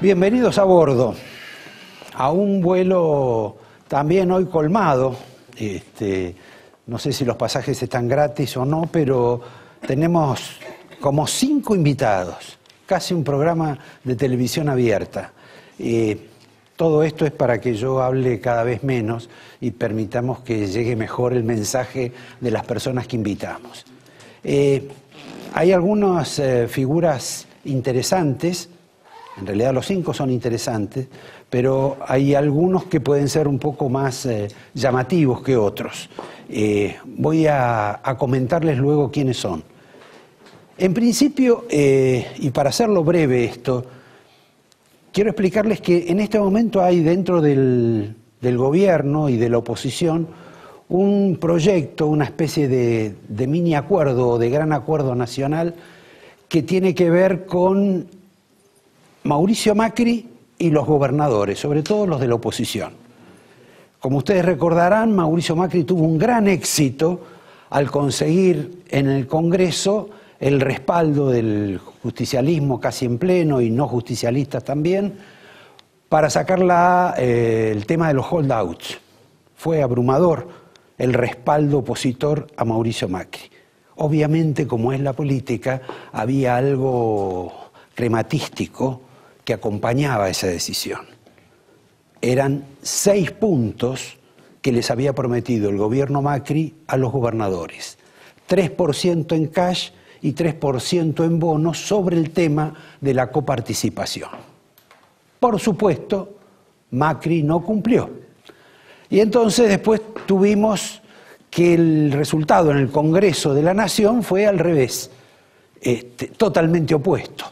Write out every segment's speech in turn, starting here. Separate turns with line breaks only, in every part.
Bienvenidos a bordo, a un vuelo también hoy colmado. Este, no sé si los pasajes están gratis o no, pero tenemos como cinco invitados, casi un programa de televisión abierta. Eh, todo esto es para que yo hable cada vez menos y permitamos que llegue mejor el mensaje de las personas que invitamos. Eh, hay algunas eh, figuras interesantes en realidad los cinco son interesantes, pero hay algunos que pueden ser un poco más eh, llamativos que otros. Eh, voy a, comentarles luego quiénes son. En principio, eh, y para hacerlo breve esto, quiero explicarles que en este momento hay dentro del, gobierno y de la oposición un proyecto, una especie de, de mini acuerdo o de gran acuerdo nacional que tiene que ver con Mauricio Macri y los gobernadores, sobre todo los de la oposición. Como ustedes recordarán, Mauricio Macri tuvo un gran éxito al conseguir en el Congreso el respaldo del justicialismo casi en pleno y no justicialistas también, para sacar eh, el tema de los holdouts. Fue abrumador el respaldo opositor a Mauricio Macri. Obviamente, como es la política, había algo crematístico que acompañaba esa decisión. Eran seis puntos que les había prometido el gobierno Macri a los gobernadores. 3% en cash y 3% en bonos sobre el tema de la coparticipación. Por supuesto, Macri no cumplió. Y entonces después tuvimos que el resultado en el Congreso de la Nación fue al revés, este, totalmente opuesto.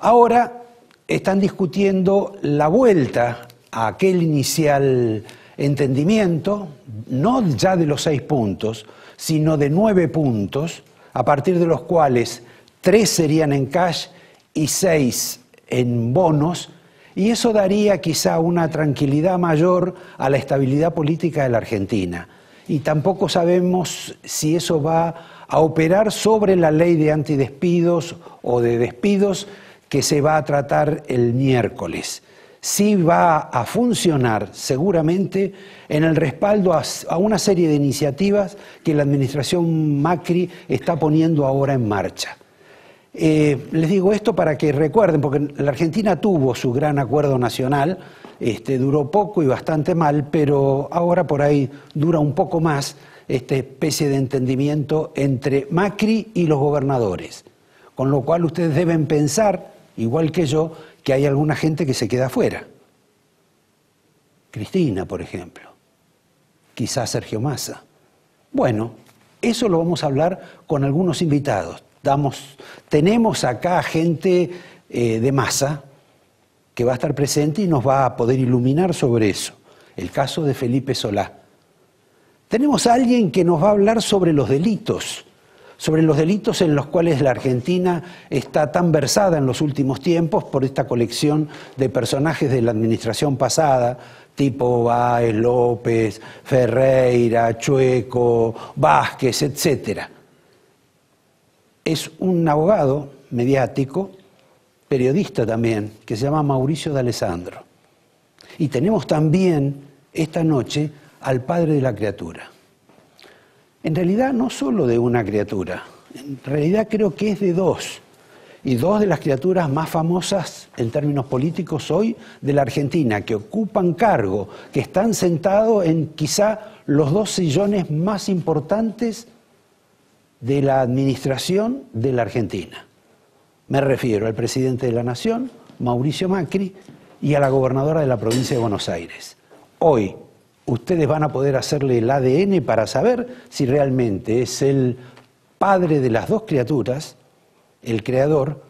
Ahora están discutiendo la vuelta a aquel inicial entendimiento, no ya de los seis puntos, sino de nueve puntos, a partir de los cuales tres serían en cash y seis en bonos, y eso daría quizá una tranquilidad mayor a la estabilidad política de la Argentina. Y tampoco sabemos si eso va a operar sobre la ley de antidespidos o de despidos, que se va a tratar el miércoles. Sí va a funcionar seguramente en el respaldo a, una serie de iniciativas que la administración Macri está poniendo ahora en marcha. Eh, les digo esto para que recuerden, porque la Argentina tuvo su gran acuerdo nacional, este, duró poco y bastante mal, pero ahora por ahí dura un poco más esta especie de entendimiento entre Macri y los gobernadores. Con lo cual ustedes deben pensar igual que yo, que hay alguna gente que se queda afuera. Cristina, por ejemplo. Quizás Sergio Massa. Bueno, eso lo vamos a hablar con algunos invitados. tenemos acá gente eh, de masa que va a estar presente y nos va a poder iluminar sobre eso. El caso de Felipe Solá. Tenemos a alguien que nos va a hablar sobre los delitos sobre los delitos en los cuales la Argentina está tan versada en los últimos tiempos por esta colección de personajes de la administración pasada, tipo Báez, López, Ferreira, Chueco, Vázquez, etc. Es un abogado mediático, periodista también, que se llama Mauricio de Alessandro. Y tenemos también esta noche al padre de la criatura en realidad no solo de una criatura, en realidad creo que es de dos. Y dos de las criaturas más famosas en términos políticos hoy de la Argentina, que ocupan cargo, que están sentados en quizá los dos sillones más importantes de la administración de la Argentina. Me refiero al presidente de la Nación, Mauricio Macri, y a la gobernadora de la provincia de Buenos Aires. Hoy, ustedes van a poder hacerle el ADN para saber si realmente es el padre de las dos criaturas, el creador,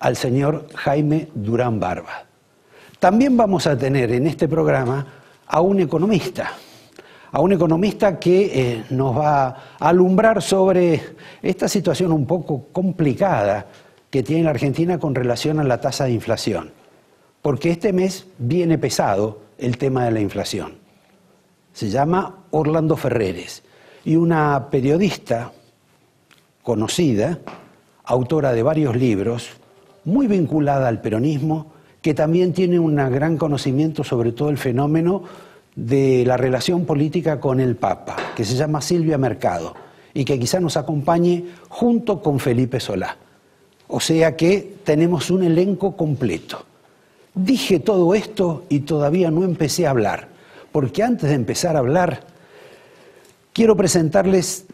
al señor Jaime Durán Barba. También vamos a tener en este programa a un economista, a un economista que eh, nos va a alumbrar sobre esta situación un poco complicada que tiene la Argentina con relación a la tasa de inflación, porque este mes viene pesado el tema de la inflación se llama Orlando Ferreres, y una periodista conocida, autora de varios libros, muy vinculada al peronismo, que también tiene un gran conocimiento sobre todo el fenómeno de la relación política con el Papa, que se llama Silvia Mercado, y que quizá nos acompañe junto con Felipe Solá. O sea que tenemos un elenco completo. Dije todo esto y todavía no empecé a hablar, porque antes de empezar a hablar, quiero presentarles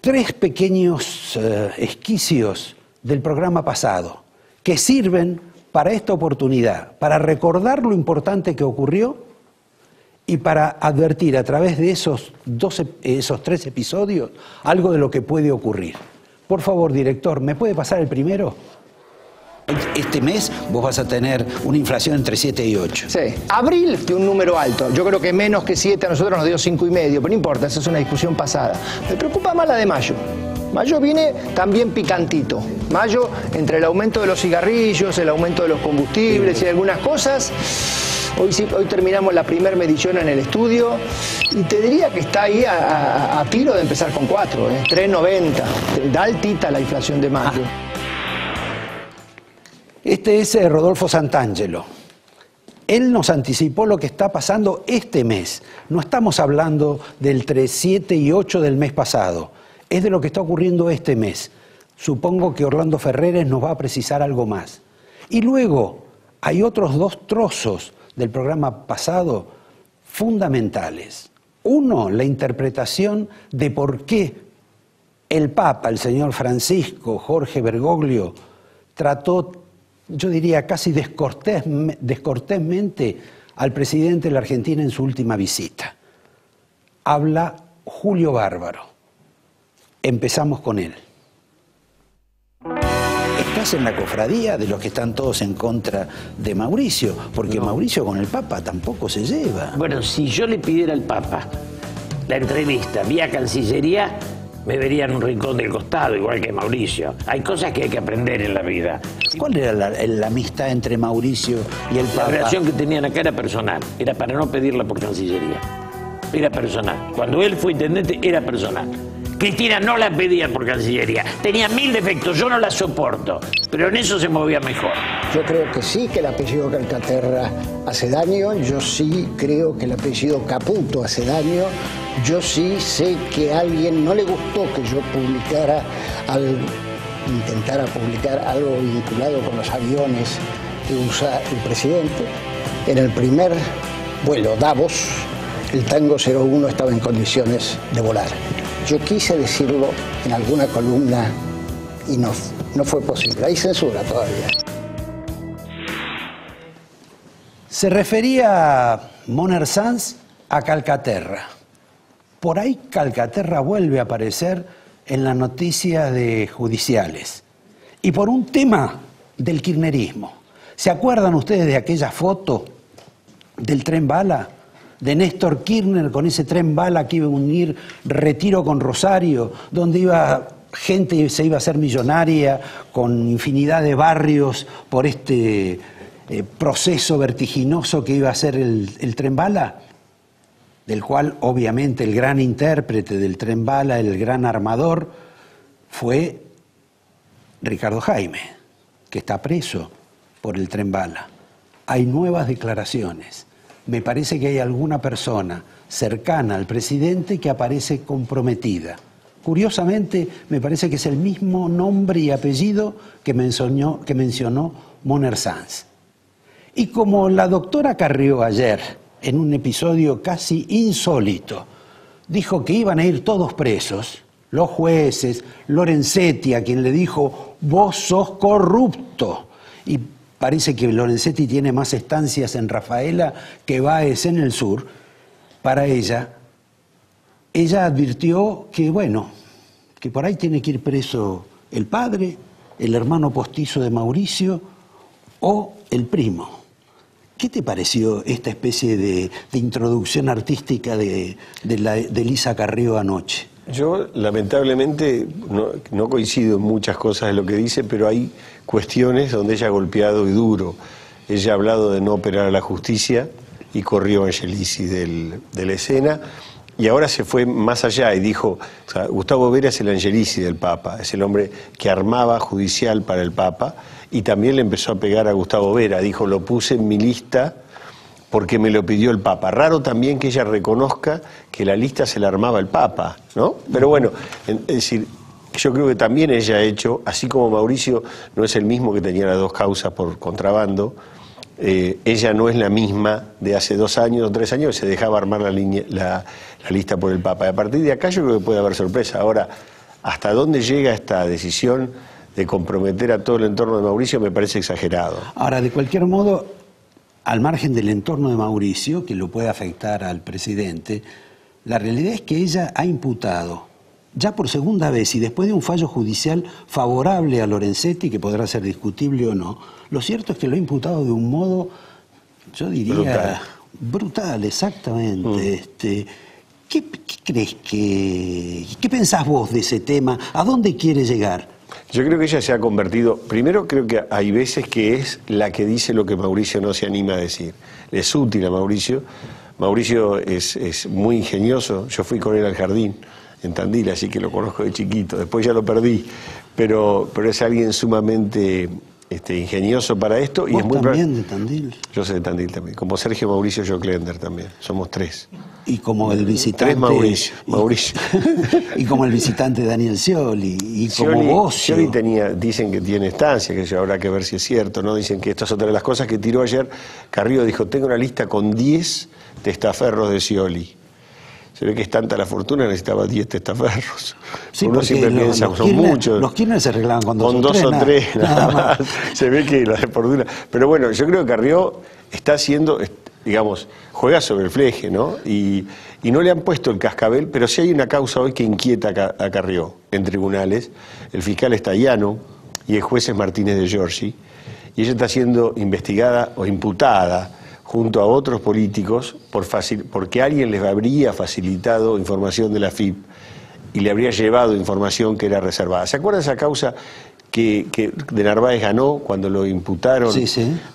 tres pequeños eh, esquicios del programa pasado, que sirven para esta oportunidad, para recordar lo importante que ocurrió y para advertir a través de esos, esos tres episodios algo de lo que puede ocurrir. Por favor, director, ¿me puede pasar el primero? Este mes vos vas a tener una inflación entre 7 y 8.
Sí. Abril de un número alto. Yo creo que menos que 7 a nosotros nos dio 5 y medio, pero no importa, esa es una discusión pasada. Me preocupa más la de mayo. Mayo viene también picantito. Mayo, entre el aumento de los cigarrillos, el aumento de los combustibles y algunas cosas. Hoy, sí, hoy terminamos la primera medición en el estudio y te diría que está ahí a, tiro de empezar con 4, ¿eh? 3,90. Da altita la inflación de mayo.
Este es eh, Rodolfo Santangelo. Él nos anticipó lo que está pasando este mes. No estamos hablando del 3, 7 y 8 del mes pasado. Es de lo que está ocurriendo este mes. Supongo que Orlando Ferreres nos va a precisar algo más. Y luego hay otros dos trozos del programa pasado fundamentales. Uno, la interpretación de por qué el Papa, el señor Francisco Jorge Bergoglio, trató yo diría casi descortésmente al presidente de la Argentina en su última visita. Habla Julio Bárbaro. Empezamos con él. Estás en la cofradía de los que están todos en contra de Mauricio, porque Mauricio con el Papa tampoco se lleva.
Bueno, si yo le pidiera al Papa la entrevista vía Cancillería, me vería en un rincón del costado, igual que Mauricio. Hay cosas que hay que aprender en la vida.
¿Cuál era la, amistad entre Mauricio y el Papa?
La relación que tenían acá era personal, era para no pedirla por Cancillería. Era personal. Cuando él fue intendente, era personal. Cristina no la pedía por Cancillería. Tenía mil defectos, yo no la soporto, pero en eso se movía mejor.
Yo creo que sí que el apellido Calcaterra hace daño, yo sí creo que el apellido Caputo hace daño, yo sí sé que a alguien no le gustó que yo publicara algo, intentara publicar algo vinculado con los aviones que usa el presidente. En el primer vuelo Davos, el Tango 01 estaba en condiciones de volar. Yo quise decirlo en alguna columna y no, no fue posible. Hay censura todavía.
Se refería Moner Sanz a Calcaterra. Por ahí Calcaterra vuelve a aparecer en las noticias de judiciales. Y por un tema del kirchnerismo. ¿Se acuerdan ustedes de aquella foto del tren bala? De Néstor Kirchner con ese tren bala que iba a unir Retiro con Rosario, donde iba gente se iba a hacer millonaria con infinidad de barrios por este eh, proceso vertiginoso que iba a ser el, el tren bala del cual obviamente el gran intérprete del tren bala, el gran armador, fue Ricardo Jaime, que está preso por el tren bala. Hay nuevas declaraciones. Me parece que hay alguna persona cercana al presidente que aparece comprometida. Curiosamente, me parece que es el mismo nombre y apellido que mencionó, Moner Sanz. Y como la doctora Carrió ayer en un episodio casi insólito. Dijo que iban a ir todos presos, los jueces, Lorenzetti, a quien le dijo, vos sos corrupto. Y parece que Lorenzetti tiene más estancias en Rafaela que Baez en el sur. Para ella, ella advirtió que, bueno, que por ahí tiene que ir preso el padre, el hermano postizo de Mauricio o el primo. ¿Qué te pareció esta especie de, introducción artística de, de, Lisa Carrillo anoche?
Yo lamentablemente no, coincido en muchas cosas de lo que dice, pero hay cuestiones donde ella ha golpeado y duro. Ella ha hablado de no operar a la justicia y corrió Angelici de la escena. y ahora se fue más allá y dijo, o sea, Gustavo Vera es el Angelici del Papa, es el hombre que armaba judicial para el Papa y también le empezó a pegar a Gustavo Vera, dijo, lo puse en mi lista porque me lo pidió el Papa. Raro también que ella reconozca que la lista se la armaba el Papa, ¿no? Pero bueno, es decir, yo creo que también ella ha hecho, así como Mauricio no es el mismo que tenía las dos causas por contrabando, eh, ella no es la misma de hace dos años o tres años, se dejaba armar la, la, lista por el Papa. Y a partir de acá yo creo que puede haber sorpresa. Ahora, ¿hasta dónde llega esta decisión de comprometer a todo el entorno de Mauricio? Me parece exagerado.
Ahora, de cualquier modo, al margen del entorno de Mauricio, que lo puede afectar al presidente, la realidad es que ella ha imputado ya por segunda vez y después de un fallo judicial favorable a Lorenzetti, que podrá ser discutible o no, lo cierto es que lo ha imputado de un modo, yo diría, brutal, exactamente. Mm. Este, ¿qué, crees que, qué pensás vos de ese tema? ¿A dónde quiere llegar?
Yo creo que ella se ha convertido, primero creo que hay veces que es la que dice lo que Mauricio no se anima a decir. Le es útil a Mauricio. Mauricio es, es muy ingenioso, yo fui con él al jardín en Tandil, así que lo conozco de chiquito, después ya lo perdí, pero, pero es alguien sumamente este, ingenioso para esto.
y
es muy
también de Tandil?
Yo soy de Tandil también, como Sergio Mauricio Joclender también, somos tres.
Y como el visitante...
Tres Mauricio, Mauricio.
Y, como el visitante Daniel Scioli, y como vos.
Scioli tenía, dicen que tiene estancia, que habrá que ver si es cierto, ¿no? Dicen que esto es otra de las cosas que tiró ayer. Carrillo dijo, tengo una lista con 10 testaferros de Scioli. Se ve que es tanta la fortuna, necesitaba 10 testaferros.
Sí, Uno siempre piensa, los son muchos. Los Kirchner se arreglaban con dos,
con
dos
o tres. Nada, más. se ve que la fortuna. Pero bueno, yo creo que Carrió está haciendo, digamos, juega sobre el fleje, ¿no? Y, y, no le han puesto el cascabel, pero sí hay una causa hoy que inquieta a Carrió en tribunales. El fiscal es Tayano y el juez es Martínez de Giorgi. Y ella está siendo investigada o imputada junto a otros políticos por porque alguien les habría facilitado información de la FIP y le habría llevado información que era reservada. ¿Se acuerda esa causa que, de Narváez ganó cuando lo imputaron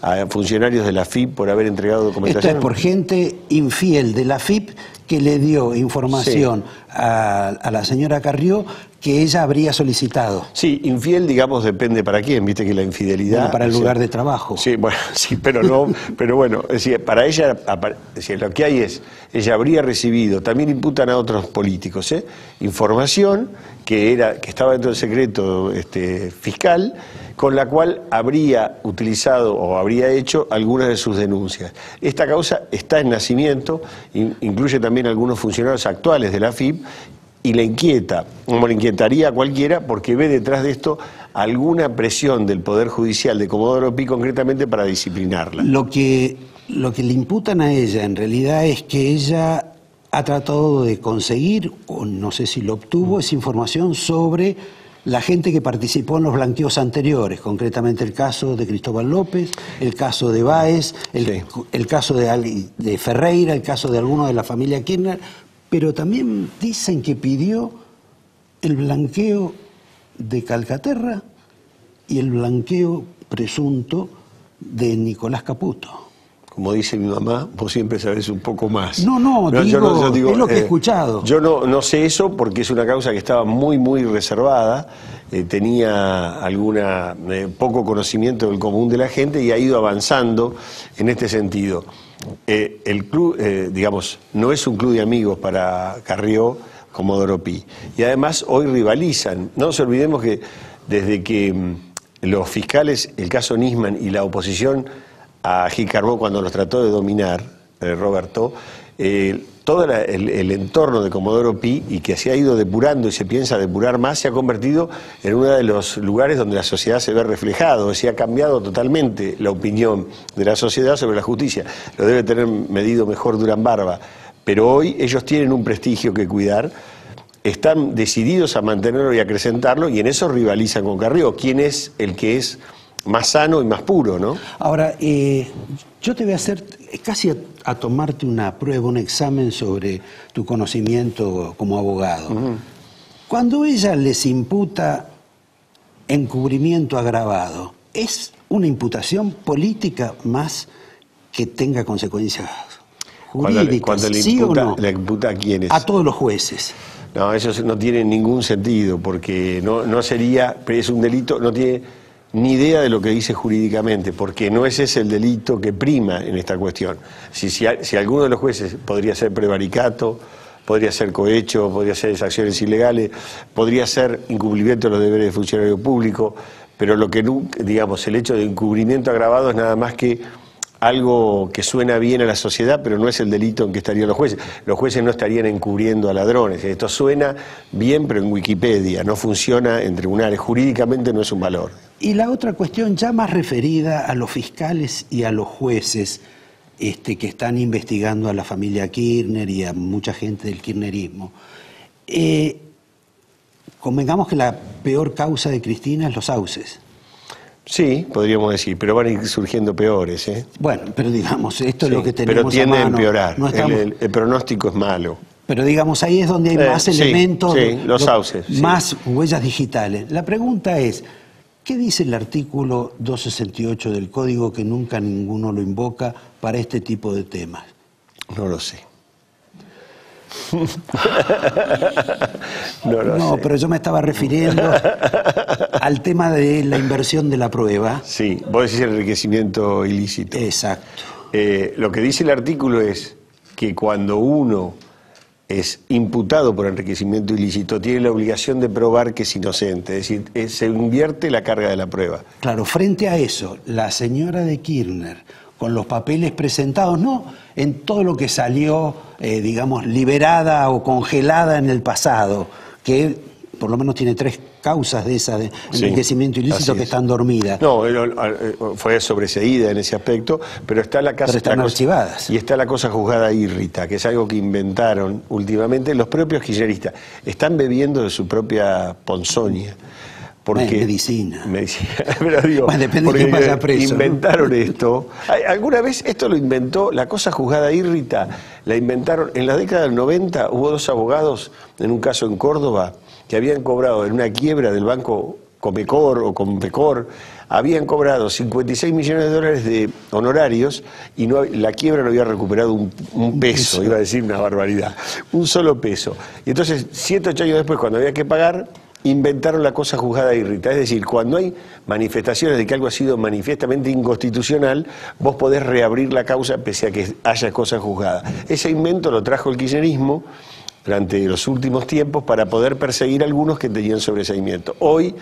a funcionarios de la FIP por haber entregado documentación?
Esto es por gente infiel de la FIP que le dio información a, la señora Carrió que ella habría solicitado.
Sí, infiel, digamos, depende para quién, viste que la infidelidad...
para el lugar de trabajo.
Sí, bueno, sí, pero no, pero bueno, decir, para ella, lo que hay es, ella habría recibido, también imputan a otros políticos, ¿eh? información que, era, que estaba dentro del secreto este, fiscal, con la cual habría utilizado o habría hecho algunas de sus denuncias. Esta causa está en nacimiento, incluye también algunos funcionarios actuales de la FIP y le inquieta, como le inquietaría a cualquiera, porque ve detrás de esto alguna presión del Poder Judicial de Comodoro Pi concretamente para disciplinarla.
Lo que, lo que le imputan a ella en realidad es que ella ha tratado de conseguir, o no sé si lo obtuvo, esa información sobre la gente que participó en los blanqueos anteriores, concretamente el caso de Cristóbal López, el caso de Báez, el, caso de, de, Ferreira, el caso de alguno de la familia Kirchner, pero también dicen que pidió el blanqueo de Calcaterra y el blanqueo presunto de Nicolás Caputo
como dice mi mamá, vos siempre sabés un poco más.
No, no, digo, es lo que he eh, escuchado.
Yo no, no sé eso porque es una causa que estaba muy, muy reservada, eh, tenía alguna eh, poco conocimiento del común de la gente y ha ido avanzando en este sentido. el club, digamos, no es un club de amigos para Carrió como Doropí. Y además hoy rivalizan. No nos olvidemos que desde que mm, los fiscales, el caso Nisman y la oposición a Gicarbó cuando los trató de dominar, eh, Roberto, eh, todo el, entorno de Comodoro Pi y que se ha ido depurando y se piensa depurar más, se ha convertido en uno de los lugares donde la sociedad se ve reflejado, se ha cambiado totalmente la opinión de la sociedad sobre la justicia. Lo debe tener medido mejor Durán Barba, pero hoy ellos tienen un prestigio que cuidar están decididos a mantenerlo y acrecentarlo y en eso rivalizan con Carrió. ¿Quién es el que es más sano y más puro, ¿no?
Ahora, eh, yo te voy a hacer casi a, tomarte una prueba, un examen sobre tu conocimiento como abogado. Cuando ella les imputa encubrimiento agravado, ¿es una imputación política más que tenga consecuencias jurídicas,
cuando le
¿sí o
imputa-
no?
le imputa a quiénes.
A todos los jueces.
No, eso no tiene ningún sentido, porque no, no sería, es un delito, no tiene ni idea de lo que dice jurídicamente, porque no ese es el delito que prima en esta cuestión. Si, si, alguno de los jueces podría ser prevaricato, podría ser cohecho, podría ser acciones ilegales, podría ser incumplimiento de los deberes de funcionario público, pero lo que digamos, el hecho de encubrimiento agravado es nada más que algo que suena bien a la sociedad, pero no es el delito en que estarían los jueces. Los jueces no estarían encubriendo a ladrones. Esto suena bien, pero en Wikipedia no funciona en tribunales. Jurídicamente no es un valor.
Y la otra cuestión ya más referida a los fiscales y a los jueces este, que están investigando a la familia Kirchner y a mucha gente del kirchnerismo. Eh, convengamos que la peor causa de Cristina es los sauces.
Sí, podríamos decir, pero van a ir surgiendo peores. ¿eh?
Bueno, pero digamos, esto es lo que tenemos
pero tiende
a
empeorar.
No
El-
estamos-
el, el pronóstico es malo.
Pero digamos, ahí es donde hay
Eh,
más
sí,
elementos,
sí, los
lo-
sauces,
más huellas digitales. La pregunta es, ¿qué dice el artículo 268 del código que nunca ninguno lo invoca para este tipo de temas?
No lo sé. no lo
No,
sé.
pero yo me estaba refiriendo al tema de la inversión de la prueba.
Sí, vos decís el enriquecimiento ilícito.
Exacto.
Eh, lo que dice el artículo es que cuando uno es imputado por enriquecimiento ilícito, tiene la obligación de probar que es inocente, es decir, eh, se invierte la carga de la prueba.
Claro, frente a eso, la señora de Kirchner, con los papeles presentados, no en todo lo que salió, eh, digamos, liberada o congelada en el pasado, que por lo menos tiene tres causas de esa de enriquecimiento ilícito que
es.
están dormidas.
No, eh, fue sobreseída en ese aspecto, pero está la casa
Pero están
la cosa-
archivadas.
Y está la cosa juzgada írrita, que es algo que inventaron últimamente los propios kirchneristas. Están bebiendo de su propia ponzoña. Porque,
medicina.
Medicina. Pero digo,
Bueno, depende de quién vaya preso, ¿no?
Inventaron esto. ¿Alguna vez esto lo inventó? La cosa juzgada írrita la inventaron. En la década del 90 hubo dos abogados, en un caso en Córdoba, que habían cobrado en una quiebra del banco Comecor o Compecor, habían cobrado 56 millones de dólares de honorarios y no, la quiebra no había recuperado un, un peso, iba a decir una barbaridad, un solo peso. Y entonces, siete, ocho años después, cuando había que pagar, inventaron la cosa juzgada irrita. Es decir, cuando hay manifestaciones de que algo ha sido manifiestamente inconstitucional, vos podés reabrir la causa pese a que haya cosa juzgada. Ese invento lo trajo el kirchnerismo durante los últimos tiempos para poder perseguir a algunos que tenían sobreseimiento. Hoy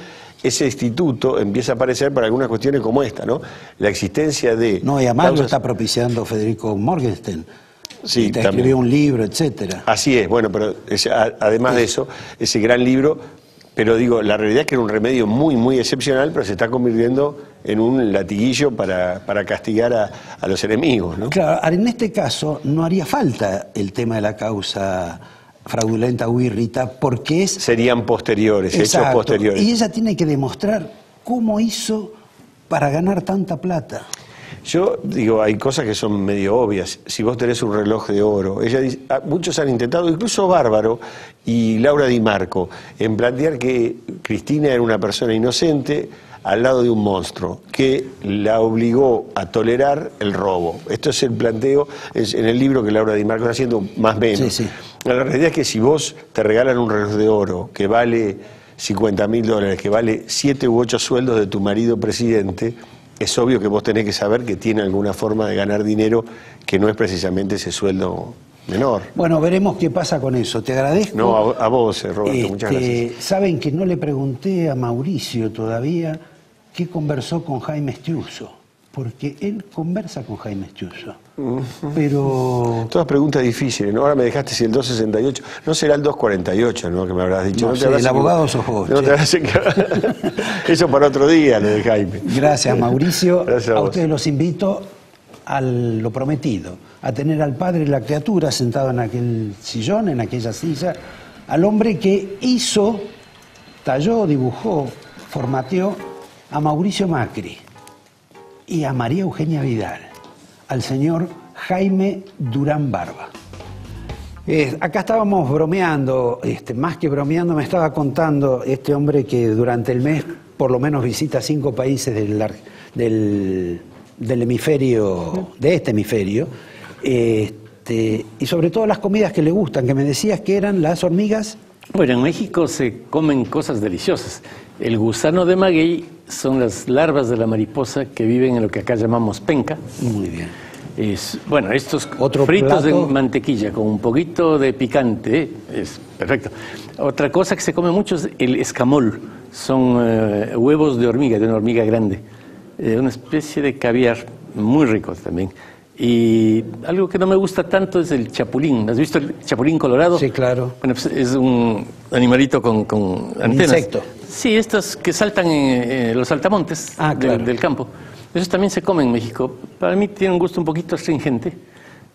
ese instituto empieza a aparecer para algunas cuestiones como esta, ¿no? La existencia de...
No, y además lo está propiciando Federico Morgenstern.
Sí,
Está- escribió un libro, etcétera.
Así es, bueno, pero a- además de eso, ese gran libro, pero digo, la realidad es que era un remedio muy, muy excepcional, pero se está convirtiendo en un latiguillo para, para castigar a, a los enemigos, ¿no?
Claro, ahora, en este caso no haría falta el tema de la causa fraudulenta o irrita porque es
Serían posteriores, hechos posteriores.
Y ella tiene que demostrar cómo hizo para ganar tanta plata.
Yo digo, hay cosas que son medio obvias. Si vos tenés un reloj de oro, ella dice, ah, muchos han intentado, incluso Bárbaro y Laura Di Marco, en plantear que Cristina era una persona inocente al lado de un monstruo que la obligó a tolerar el robo. Esto es el planteo es en el libro que Laura Di Marco está haciendo más o menos.
Sí, sí.
La realidad es que si vos te regalan un reloj de oro que vale 50 mil dólares, que vale 7 u 8 sueldos de tu marido presidente, es obvio que vos tenés que saber que tiene alguna forma de ganar dinero que no es precisamente ese sueldo menor.
Bueno, veremos qué pasa con eso. Te agradezco.
No, a, a vos, eh, Roberto, muchas
Este,
gracias.
Saben que no le pregunté a Mauricio todavía qué conversó con Jaime Estiuso, porque él conversa con Jaime Estiuso. Pero
Todas preguntas difíciles, ¿no? Ahora me dejaste si el 268, no será el 248, ¿no? Que me habrás dicho.
No sé, el abogado sos vos,
No
che.
te habrás Eso para otro día, lo de Jaime.
gracias Mauricio.
Gracias a
a ustedes los invito a lo prometido, a tener al padre y la criatura sentado en aquel sillón, en aquella silla, al hombre que hizo, talló, dibujó, formateó a Mauricio Macri y a María Eugenia Vidal, al señor Jaime Durán Barba. Eh, acá estábamos bromeando, este, más que bromeando, me estaba contando este hombre que durante el mes por lo menos visita cinco países del, del, hemisferio, de este hemisferio, este, y sobre todo las comidas que le gustan, que me decías que eran las hormigas.
Bueno, en México se comen cosas deliciosas. El gusano de maguey son las larvas de la mariposa que viven en lo que acá llamamos penca.
Muy bien.
Es, bueno, estos
Otro
fritos
plato.
en mantequilla con un poquito de picante es perfecto. Otra cosa que se come mucho es el escamol. Son eh, huevos de hormiga, de una hormiga grande. Eh, una especie de caviar muy rico también. Y algo que no me gusta tanto es el chapulín. ¿Has visto el chapulín colorado?
Sí, claro.
Bueno, pues es un animalito con, con antenas.
insecto.
Sí, estos que saltan en eh, los saltamontes
Ah,
del-
claro.
del campo. Esos también se comen en México. Para mí tienen un gusto un poquito astringente,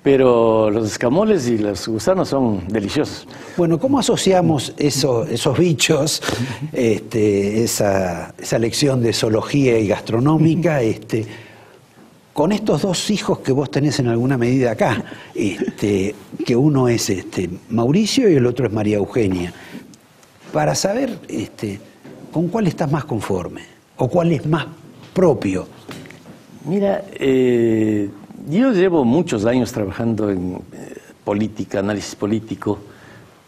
pero los escamoles y los gusanos son deliciosos.
Bueno, ¿cómo asociamos eso- esos bichos, este, esa, esa lección de zoología y gastronómica, este, con estos dos hijos que vos tenés en alguna medida acá? Este, que uno es este, Mauricio y el otro es María Eugenia. Para saber este, con cuál estás más conforme o cuál es más propio.
Mira, eh, yo llevo muchos años trabajando en eh, política, análisis político.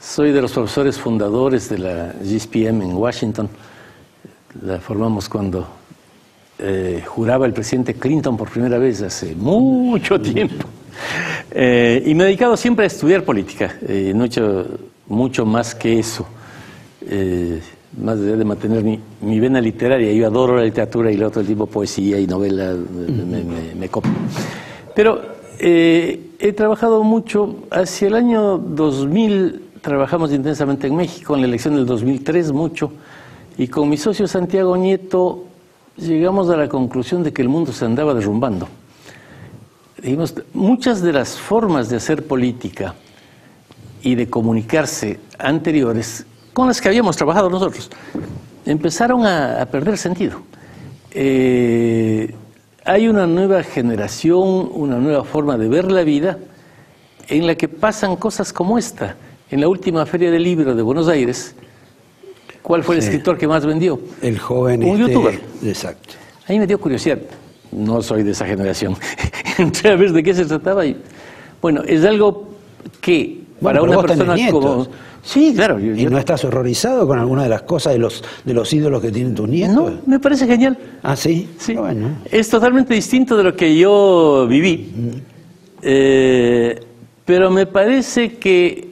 Soy de los profesores fundadores de la GSPM en Washington. La formamos cuando eh, juraba el presidente Clinton por primera vez hace mucho tiempo. Eh, y me he dedicado siempre a estudiar política. Eh, no he hecho mucho más que eso. Más allá de mantener mi, mi vena literaria, yo adoro la literatura y el otro tipo poesía y novela, me, me, me copio. Pero eh, he trabajado mucho, hacia el año 2000 trabajamos intensamente en México, en la elección del 2003 mucho, y con mi socio Santiago Nieto llegamos a la conclusión de que el mundo se andaba derrumbando. Dijimos, muchas de las formas de hacer política y de comunicarse anteriores con las que habíamos trabajado nosotros empezaron a, a perder sentido. Eh, hay una nueva generación, una nueva forma de ver la vida en la que pasan cosas como esta. En la última feria del libro de Buenos Aires, ¿cuál fue el
Sí.
escritor que más vendió?
El joven...
Un
este,
youtuber.
Exacto.
A mí me dio curiosidad. No soy de esa generación. Entré a ver de qué se trataba y. Bueno, es algo que para una
vos tenés
persona como. Sí, claro. yo-
¿Y
yo-
no estás horrorizado con alguna de las cosas de los, de los ídolos que tienen tus nietos?
No, me parece genial.
Ah, sí.
Sí.
Bueno.
Es totalmente distinto de lo que yo viví. Eh, pero me parece que,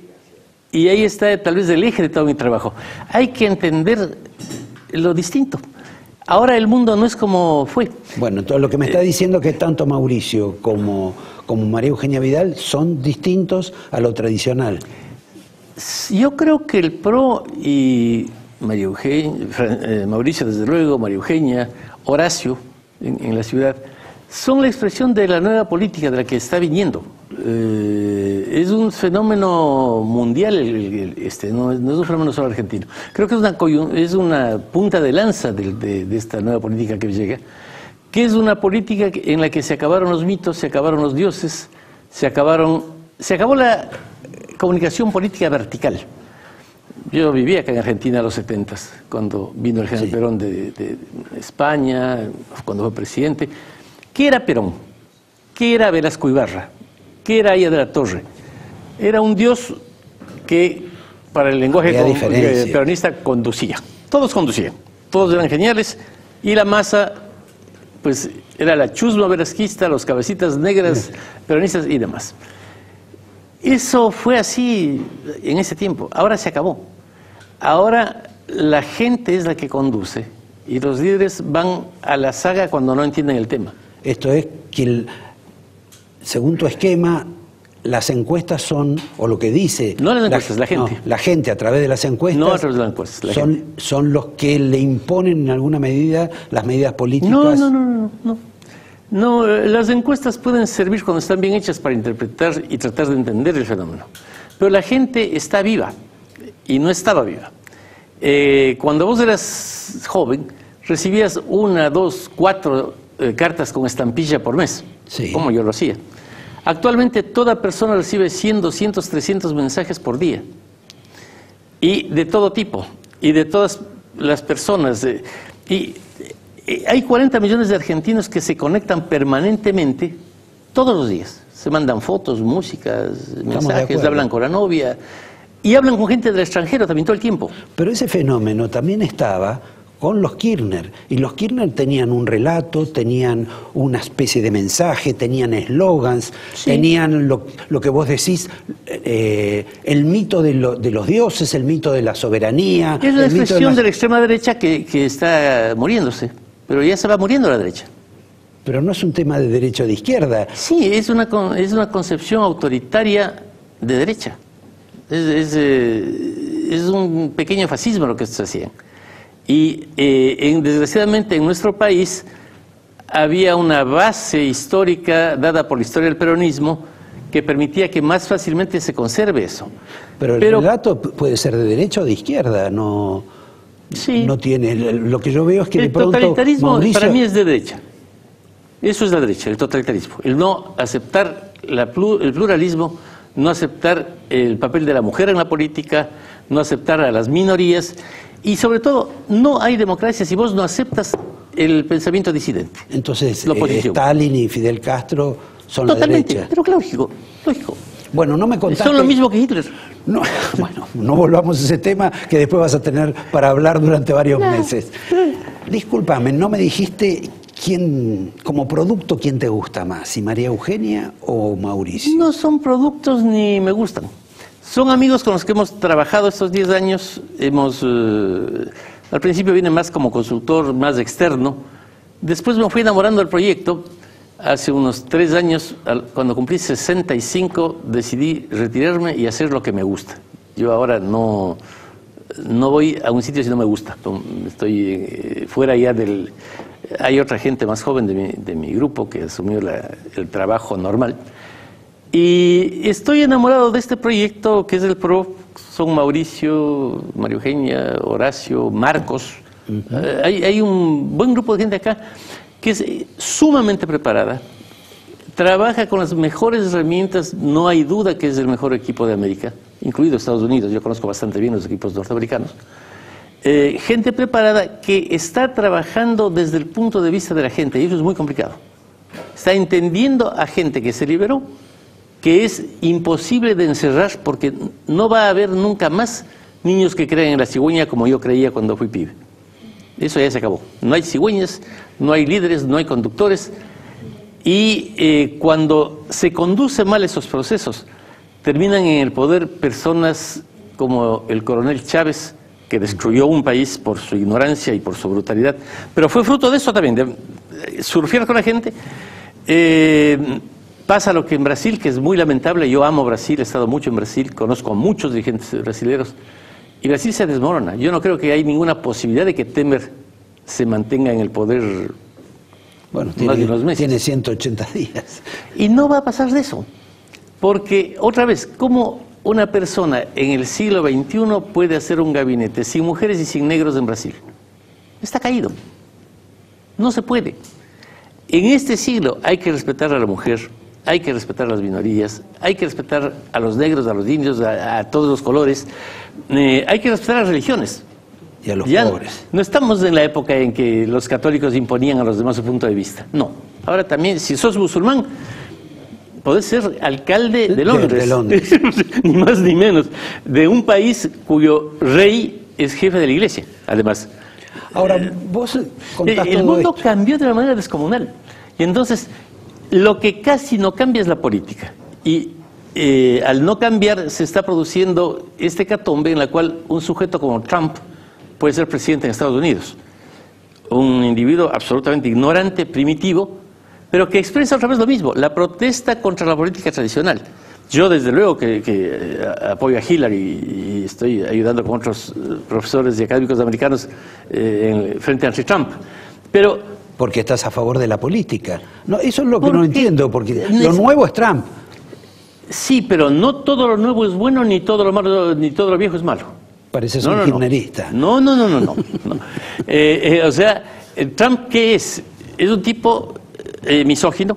y ahí está tal vez el eje de todo mi trabajo, hay que entender lo distinto. Ahora el mundo no es como fue.
Bueno, entonces lo que me está diciendo es que tanto Mauricio como, como María Eugenia Vidal son distintos a lo tradicional.
Yo creo que el PRO y María Eugenia, eh, Mauricio desde luego, María Eugenia, Horacio en, en la ciudad, son la expresión de la nueva política de la que está viniendo. Eh, es un fenómeno mundial, el- el- el- este, no, es- no es un fenómeno solo argentino. Creo que es una, es una punta de lanza de, de esta nueva política que llega, que es una política en la que se acabaron los mitos, se acabaron los dioses, se acabaron, se acabó la comunicación política vertical. Yo vivía acá en Argentina a los 70, cuando vino el general Perón de, de España, cuando fue presidente. ¿Qué era Perón? ¿Qué era Velasco Ibarra? ¿Qué era Aya de la Torre? Era un dios que, para el lenguaje con- eh, peronista, conducía. Todos conducían. Todos eran geniales. Y la masa, pues, era la chusma velasquista, los cabecitas negras peronistas y demás. Eso fue así en ese tiempo. Ahora se acabó. Ahora la gente es la que conduce y los líderes van a la saga cuando no entienden el tema.
Esto es que, el- según tu esquema, las encuestas son, o lo que dice...
No las encuestas, la gente.
no, la gente a través de las encuestas...
No a través de las encuestas, la
son, son los que le imponen en alguna medida las medidas políticas.
No, no, no, no, no. No, eh, las encuestas pueden servir cuando están bien hechas para interpretar y tratar de entender el fenómeno. Pero la gente está viva y no estaba viva. Eh, cuando vos eras joven, recibías una, dos, cuatro eh, cartas con estampilla por mes,
Sí.
como yo lo hacía. Actualmente toda persona recibe 100, 200, 300 mensajes por día y de todo tipo, y de todas las personas. eh, y eh, hay 40 millones de argentinos que se conectan permanentemente Todos los días. Se mandan fotos, músicas, mensajes, hablan con la novia y hablan con gente del extranjero también todo el tiempo.
Pero ese fenómeno también estaba con los Kirchner. Y los Kirchner tenían un relato, tenían una especie de mensaje, tenían eslogans,
Sí.
tenían lo, lo que vos decís, eh, el mito de, lo- de los dioses, el mito de la soberanía.
Es la expresión
la-
de la extrema derecha que, que está muriéndose, pero ya se va muriendo la derecha.
Pero no es un tema de derecho o de izquierda.
Sí, es una, es una concepción autoritaria de derecha. Es, es, eh, es un pequeño fascismo lo que estos hacían. Y eh, en- desgraciadamente en nuestro país había una base histórica dada por la historia del peronismo que permitía que más fácilmente se conserve eso.
Pero el relato p- puede ser de derecha o de izquierda, no,
Sí.
no tiene. Lo que yo veo es que de
el
pronto.
totalitarismo
Mauricio-
para mí es de derecha. Eso es la derecha, el totalitarismo. El no aceptar la plu- el pluralismo, no aceptar el papel de la mujer en la política, no aceptar a las minorías y sobre todo no hay democracia si vos no aceptas el pensamiento disidente.
Entonces,
La
eh. Stalin y Fidel Castro son la
Totalmente,
derecha.
pero lógico, lógico.
Bueno, no me contaste.
Son lo mismo que Hitler.
No, bueno, no volvamos a ese tema que después vas a tener para hablar durante varios meses. Discúlpame, no me dijiste quién, como producto, quién te gusta más, si María Eugenia o Mauricio.
No son productos ni me gustan. Son amigos con los que hemos trabajado estos 10 años. Hemos, eh, al principio vine más como consultor, más externo. Después me fui enamorando del proyecto. Hace unos tres años, al- cuando cumplí 65, decidí retirarme y hacer lo que me gusta. Yo ahora no, no voy a un sitio si no me gusta. Estoy eh, fuera ya del... Hay otra gente más joven de mi, de mi grupo que asumió la- el trabajo normal. Y estoy enamorado de este proyecto que es el PRO. Son Mauricio, María Eugenia, Horacio, Marcos. Eh, hay, hay un buen grupo de gente acá que es sumamente preparada. Trabaja con las mejores herramientas, no hay duda que es el mejor equipo de América, incluido Estados Unidos. Yo conozco bastante bien los equipos norteamericanos. Eh, gente preparada que está trabajando desde el punto de vista de la gente, y eso es muy complicado. Está entendiendo a gente que se liberó que es imposible de encerrar porque no va a haber nunca más niños que crean en la cigüeña como yo creía cuando fui pibe. Eso ya se acabó. No hay cigüeñas, no hay líderes, no hay conductores. Y eh, cuando se conduce mal esos procesos, terminan en el poder personas como el coronel Chávez, que destruyó un país por su ignorancia y por su brutalidad. Pero fue fruto de eso también, de eh, surfear con la gente. Eh, pasa lo que en Brasil, que es muy lamentable. Yo amo Brasil, he estado mucho en Brasil, conozco a muchos dirigentes brasileños. Y Brasil se desmorona. Yo no creo que hay ninguna posibilidad de que Temer se mantenga en el poder
Bueno,
más
tiene,
de unos meses.
tiene 180 días.
Y no va a pasar de eso. Porque, otra vez, ¿cómo una persona en el siglo XXI puede hacer un gabinete sin mujeres y sin negros en Brasil? Está caído. No se puede. En este siglo hay que respetar a la mujer, hay que respetar a las minorías, hay que respetar a los negros, a los indios, a, a todos los colores, eh, hay que respetar a las religiones.
Y a los
Ya
pobres.
no estamos en la época en que los católicos imponían a los demás su punto de vista. No. Ahora también, si sos musulmán, podés ser alcalde de Londres.
de Londres.
ni más ni menos. De un país cuyo rey es jefe de la iglesia, además.
Ahora, vos contás
Eh, El mundo
esto.
cambió de una manera descomunal. Y entonces, lo que casi no cambia es la política. Y eh, al no cambiar, se está produciendo este catombe en la cual un sujeto como Trump puede ser presidente en Estados Unidos. Un individuo absolutamente ignorante, primitivo, pero que expresa otra vez lo mismo, la protesta contra la política tradicional. Yo, desde luego, que, eh, apoyo a Hillary y estoy ayudando con otros eh, profesores y académicos americanos en- frente a Trump. Pero
Porque estás a favor de la política. No, eso es lo que no entiendo, porque lo nuevo es Trump.
sí, pero no todo lo nuevo es bueno, ni todo lo malo, ni todo lo viejo es malo.
Pareces
No,
un
no, no.
kirchnerista.
No, no, no, no, no. no. Eh, eh, o sea, el Trump, ¿qué es? Es un tipo eh, misógino,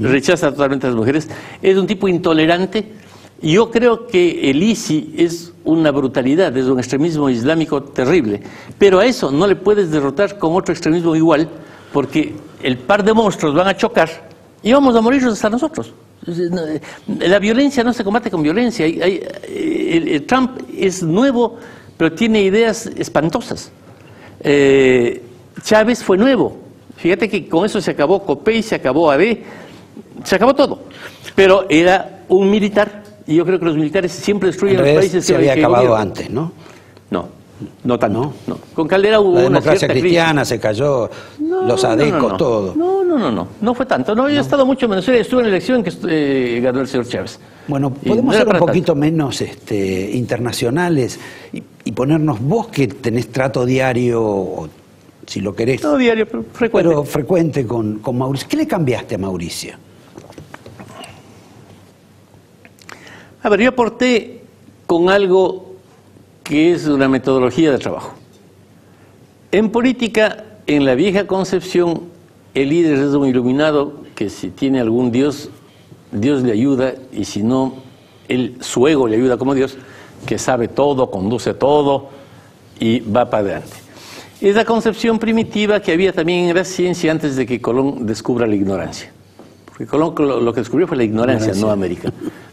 rechaza totalmente a las mujeres, es un tipo intolerante. Y Yo creo que el ISI es una brutalidad, es un extremismo islámico terrible. Pero a eso no le puedes derrotar con otro extremismo igual, porque el par de monstruos van a chocar íbamos a morirnos hasta nosotros. La violencia no se combate con violencia. el, Trump es nuevo, pero tiene ideas espantosas. Eh, Chávez fue nuevo. Fíjate que con eso se acabó COPEI, se acabó AD, se acabó todo. Pero era un militar, y yo creo que los militares siempre destruyen los países
se había acabado antes, ¿no?
No, no tanto. No. Con Caldera hubo
La
una
democracia
cierta
cristiana se cayó, los adecos, todo.
No, no, no, no, no fue tanto. No, yo he estado mucho en Venezuela, estuve en la elección que eh, ganó el señor Chávez.
Bueno, podemos
no
ser un poquito menos este, internacionales y, y ponernos vos que tenés trato diario, si lo querés,
No diario, pero frecuente.
pero frecuente con, con Mauricio. ¿Qué le cambiaste a Mauricio?
A ver, yo aporté con algo que es una metodología de trabajo. En política, en la vieja concepción, el líder es un iluminado que si tiene algún Dios, Dios le ayuda y si no, él, su ego le ayuda como Dios, que sabe todo, conduce todo y va para adelante. Es la concepción primitiva que había también en la ciencia antes de que Colón descubra la ignorancia. Porque Colón lo, lo que descubrió fue la ignorancia, no América.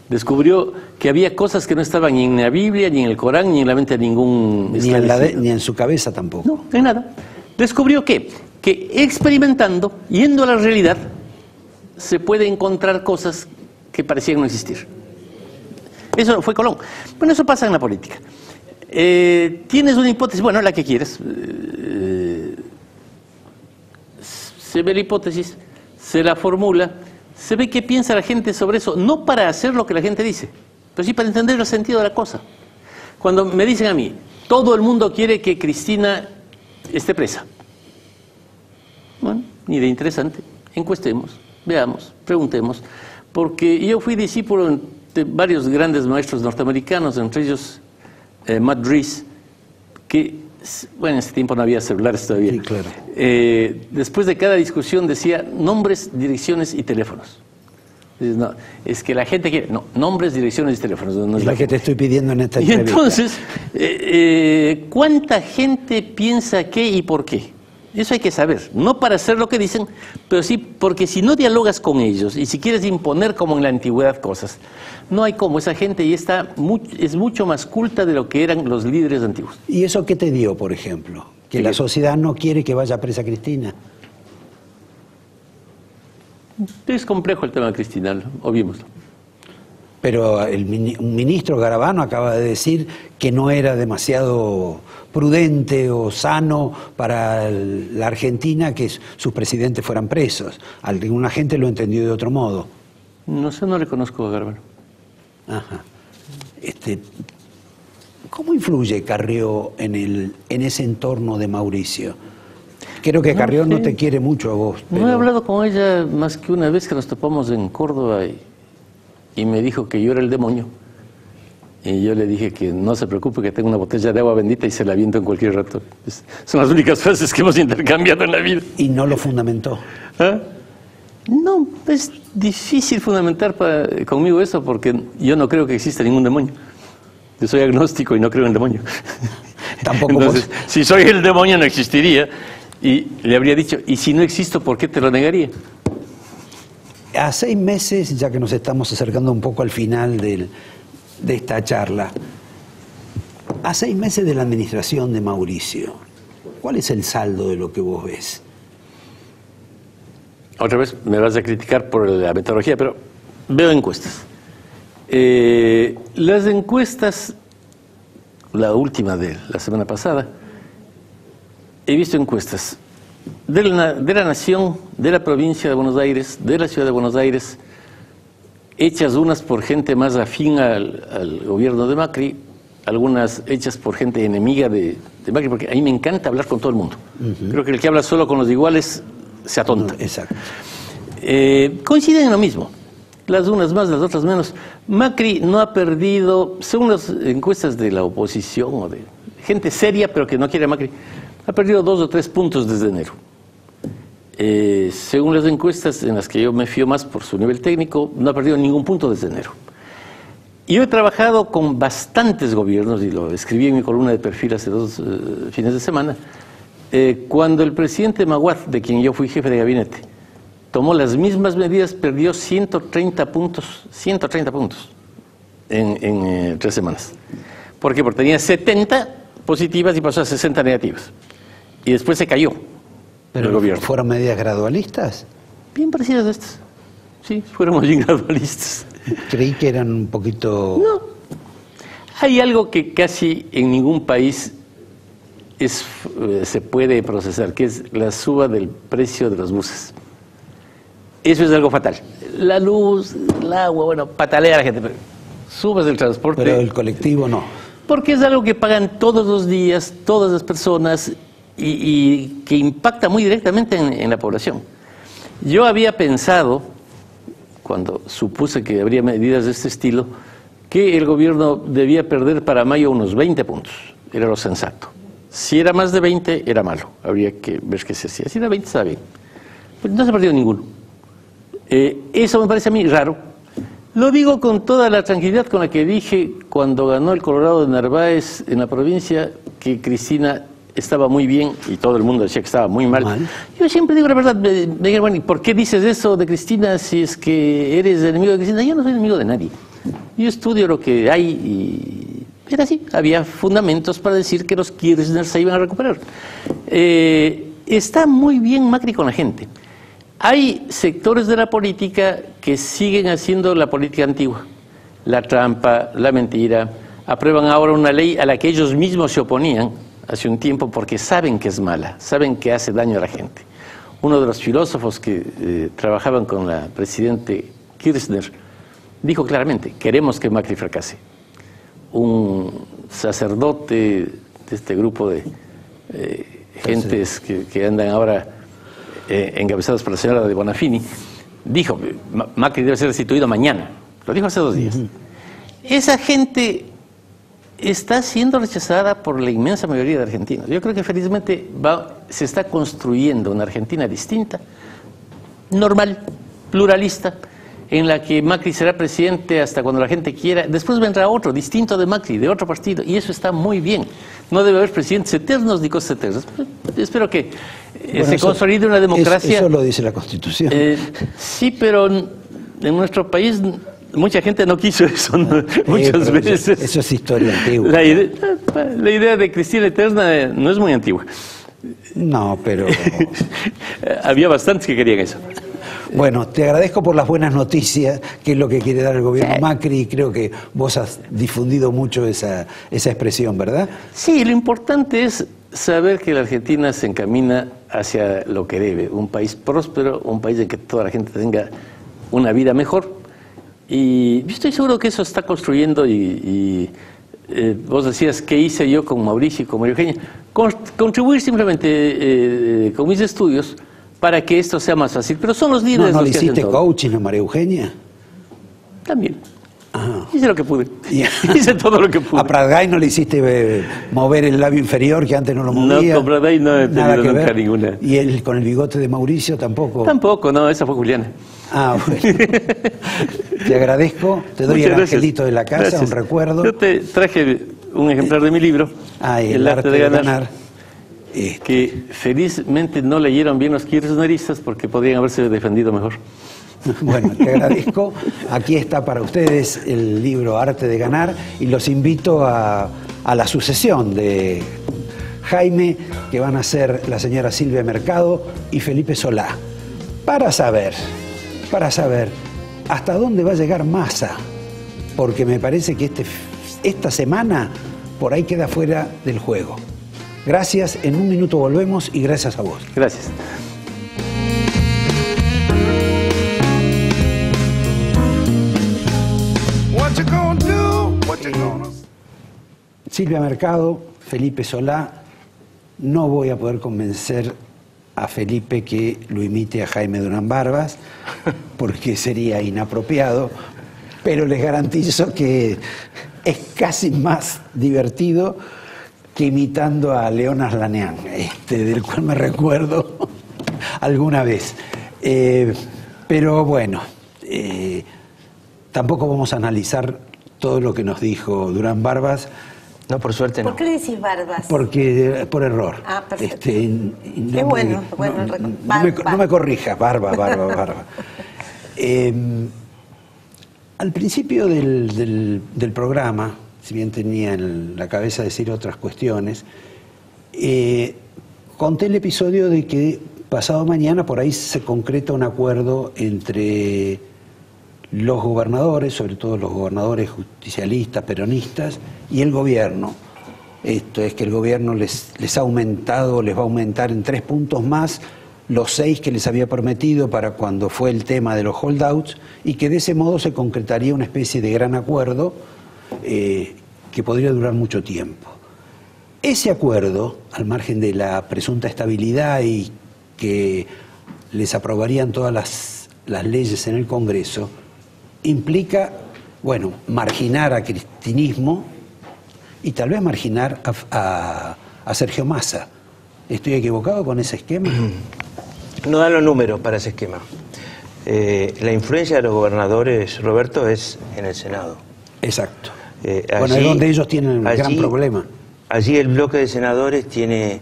Descubrió que había cosas que no estaban ni en la Biblia, ni en el Corán, ni en la mente de ningún
Ni en, la de-
esclarecido.
ni en su cabeza tampoco.
No, en nada. Descubrió que, que experimentando, yendo a la realidad, se puede encontrar cosas que parecían no existir. Eso fue Colón. Bueno, eso pasa en la política. Eh, tienes una hipótesis, bueno, la que quieres. Eh, se ve la hipótesis, se la formula, se ve qué piensa la gente sobre eso, no para hacer lo que la gente dice, pero sí para entender el sentido de la cosa. Cuando me dicen a mí, todo el mundo quiere que Cristina esté presa. Bueno, ni de interesante. Encuestemos, veamos, preguntemos. Porque yo fui discípulo de varios grandes maestros norteamericanos, entre ellos eh, Matt Rees, que, bueno, en ese tiempo no había celulares todavía.
Sí, claro.
Eh, después de cada discusión decía nombres, direcciones y teléfonos. Dices, no, es que la gente quiere, no, nombres, direcciones y teléfonos. no es
Es
la
que te estoy pidiendo en esta
y
entrevista.
entonces, eh, eh, ¿cuánta gente piensa qué y por qué? Eso hay que saber, no para hacer lo que dicen, pero sí porque si no dialogas con ellos y si quieres imponer como en la antigüedad cosas, no hay cómo, esa gente ya está es mucho más culta de lo que eran los líderes antiguos.
¿Y eso qué te dio, por ejemplo? Que
¿Qué
la sociedad no quiere que vaya presa Cristina.
Es complejo el tema de Cristina, obviémoslo.
Pero el ministro Garabano acaba de decir que no era demasiado prudente o sano para la Argentina que sus presidentes fueran presos. Alguna gente lo entendió de otro modo.
No sé, no le conozco a Garban.
Ajá. Este, ¿Cómo influye Carrió en, el, en ese entorno de Mauricio? Creo que
No
Carrió no te quiere mucho a vos.
No he
pero-
hablado con ella más que una vez que nos topamos en Córdoba y, y me dijo que yo era el demonio. Y yo le dije que no se preocupe, que tengo una botella de agua bendita y se la aviento en cualquier rato. Son las únicas frases que hemos intercambiado en la vida.
Y no lo fundamentó.
¿Ah? No, es difícil fundamentar para- conmigo eso porque yo no creo que exista ningún demonio. Yo soy agnóstico y no creo en demonio.
Tampoco
Entonces, si soy el demonio no existiría. Y le habría dicho, ¿y si no existo, por qué te lo negaría?
A seis meses, ya que nos estamos acercando un poco al final de esta charla, a seis meses de la administración de Mauricio, ¿cuál es el saldo de lo que vos ves?
Otra vez me vas a criticar por la metodología, pero veo encuestas. Eh, las encuestas, la última de la semana pasada, he visto encuestas de la, de la nación, de la provincia de Buenos Aires, de la ciudad de Buenos Aires, hechas unas por gente más afín al, al gobierno de Macri, algunas hechas por gente enemiga de, de Macri, porque a mí me encanta hablar con todo el mundo. Creo que el que habla solo con los iguales se atonta.
Exacto.
Eh, coinciden en lo mismo. Las unas más, las otras menos. Macri no ha perdido, según las encuestas de la oposición o de gente seria pero que no quiere a Macri, ha perdido dos o tres puntos desde enero. Eh, según las encuestas en las que yo me fío más por su nivel técnico, no ha perdido ningún punto desde enero. Y yo he trabajado con bastantes gobiernos, y lo escribí en mi columna de perfil hace dos eh, fines de semana, eh, cuando el presidente Maguad, de quien yo fui jefe de gabinete, tomó las mismas medidas, perdió 130 puntos, 130 puntos en, en, tres semanas. ¿Por qué? Porque tenía 70 positivas y pasó a 60 negativas. Y después se cayó
Pero
el gobierno.
¿Fueron medidas gradualistas?
Bien parecidas a estas. Sí, fuéramos bien gradualistas.
Creí que eran un poquito...
No. Hay algo que casi en ningún país es, eh, se puede procesar, que es la suba del precio de los buses. Eso es algo fatal. La luz, el agua, bueno, patalea a la gente, pero subas el transporte.
Pero el colectivo no.
Porque es algo que pagan todos los días, todas las personas, y, que impacta muy directamente en, en la población. Yo había pensado, cuando supuse que habría medidas de este estilo, que el gobierno debía perder para mayo unos 20 puntos. Era lo sensato. Si era más de 20, era malo. Habría que ver qué se hacía. Si era 20, estaba bien. Pues no se perdió ninguno. Eh, eso me parece a mí raro. Lo digo con toda la tranquilidad con la que dije cuando ganó el Colorado de Narváez en la provincia que Cristina estaba muy bien y todo el mundo decía que estaba muy mal.
Mal.
Yo siempre digo la verdad, me, me dijeron, bueno, ¿y por qué dices eso de Cristina si es que eres enemigo de Cristina? Yo no soy enemigo de nadie. Yo estudio lo que hay y era así. Había fundamentos para decir que los Kirchner se iban a recuperar. Eh, está muy bien Macri con la gente. Hay sectores de la política que siguen haciendo la política antigua, la trampa, la mentira. Aprueban ahora una ley a la que ellos mismos se oponían hace un tiempo porque saben que es mala, saben que hace daño a la gente. Uno de los filósofos que eh, trabajaban con la presidente Kirchner dijo claramente, queremos que Macri fracase. Un sacerdote de este grupo de eh, gentes que, que andan ahora eh, encabezados por la señora de Bonafini, dijo, "Ma- Macri debe ser destituido mañana. Lo dijo hace dos días. Esa gente está siendo rechazada por la inmensa mayoría de argentinos. Yo creo que felizmente va- se está construyendo una Argentina distinta, normal, pluralista, en la que Macri será presidente hasta cuando la gente quiera. Después vendrá otro, distinto de Macri, de otro partido, y eso está muy bien. No debe haber presidentes eternos ni cosas eternas. Espero que eh,
Bueno,
se
eso-
consolide una democracia.
Eso lo dice la Constitución.
Eh, sí, pero en nuestro país mucha gente no quiso eso ¿no?
Eh,
muchas
pero eso-
veces.
Eso, es historia antigua.
La idea, la idea de Cristina Eterna eh, no es muy antigua.
No, pero...
Había bastantes que querían eso.
Bueno, te agradezco por las buenas noticias, que es lo que quiere dar el gobierno Macri, y creo que vos has difundido mucho esa, esa expresión, ¿verdad?
Sí, lo importante es saber que la Argentina se encamina hacia lo que debe, un país próspero, un país en que toda la gente tenga una vida mejor. Y yo estoy seguro que eso está construyendo y, y, eh, vos decías, ¿qué hice yo con Mauricio y con María Eugenia? Con- contribuir simplemente eh, con mis estudios para que esto sea más fácil. Pero son los
No,
líderes
no
los
le
que hacen todo.
coaching a María Eugenia.
También. Hice lo que pude.
Y-
Hice todo lo que pude.
A Pradgay no le hiciste eh, mover el labio inferior, que antes no lo
No,
movía.
con Pradgay no he tenido nunca
ver.
ninguna.
Y él con el bigote de Mauricio tampoco.
Tampoco, no, esa fue Juliana.
Ah, bueno. te agradezco. Te doy
Muchas
el
gracias.
angelito de la casa,
Gracias.
un recuerdo.
Yo te traje un ejemplar de mi libro,
Ah, y el, arte de ganar. Este,
que felizmente no leyeron bien los kirchneristas porque podrían haberse defendido mejor.
Bueno, te agradezco. Aquí está para ustedes el libro Arte de Ganar y los invito a, a la sucesión de Jaime, que van a ser la señora Silvia Mercado y Felipe Solá, para saber, para saber hasta dónde va a llegar Massa, porque me parece que este, esta semana por ahí queda fuera del juego. Gracias, en un minuto volvemos y gracias a vos.
Gracias.
Silvia Mercado, Felipe Solá, no voy a poder convencer a Felipe que lo imite a Jaime Durán Barbas, porque sería inapropiado, pero les garantizo que es casi más divertido que imitando a Leonas Laneán, este, del cual me recuerdo alguna vez. Eh, pero bueno, eh, tampoco vamos a analizar todo lo que nos dijo Durán Barbas,
No, por suerte no.
¿Por qué le decís barbas?
Porque por error.
Ah, perfecto.
Este, no
Qué
me-
bueno,
no-
bueno,
no, me, no me corrijas, barba, barba, barba. Eh, al principio del, del- del programa, si bien tenía en la cabeza decir otras cuestiones, eh, conté el episodio de que pasado mañana por ahí se concreta un acuerdo entre los gobernadores, sobre todo los gobernadores justicialistas, peronistas, y el gobierno. Esto es que el gobierno les, les ha aumentado, les va a aumentar en tres puntos más los seis que les había prometido para cuando fue el tema de los holdouts y que de ese modo se concretaría una especie de gran acuerdo eh, que podría durar mucho tiempo. Ese acuerdo, al margen de la presunta estabilidad y que les aprobarían todas las, las leyes en el Congreso, implica, bueno, marginar a cristinismo y tal vez marginar a, a- a Sergio Massa. ¿Estoy equivocado con ese esquema?
No dan los números para ese esquema. Eh, la influencia de los gobernadores, Roberto, es en el Senado.
Exacto.
Eh,
bueno, es donde ellos tienen un gran problema.
Allí el bloque de senadores tiene,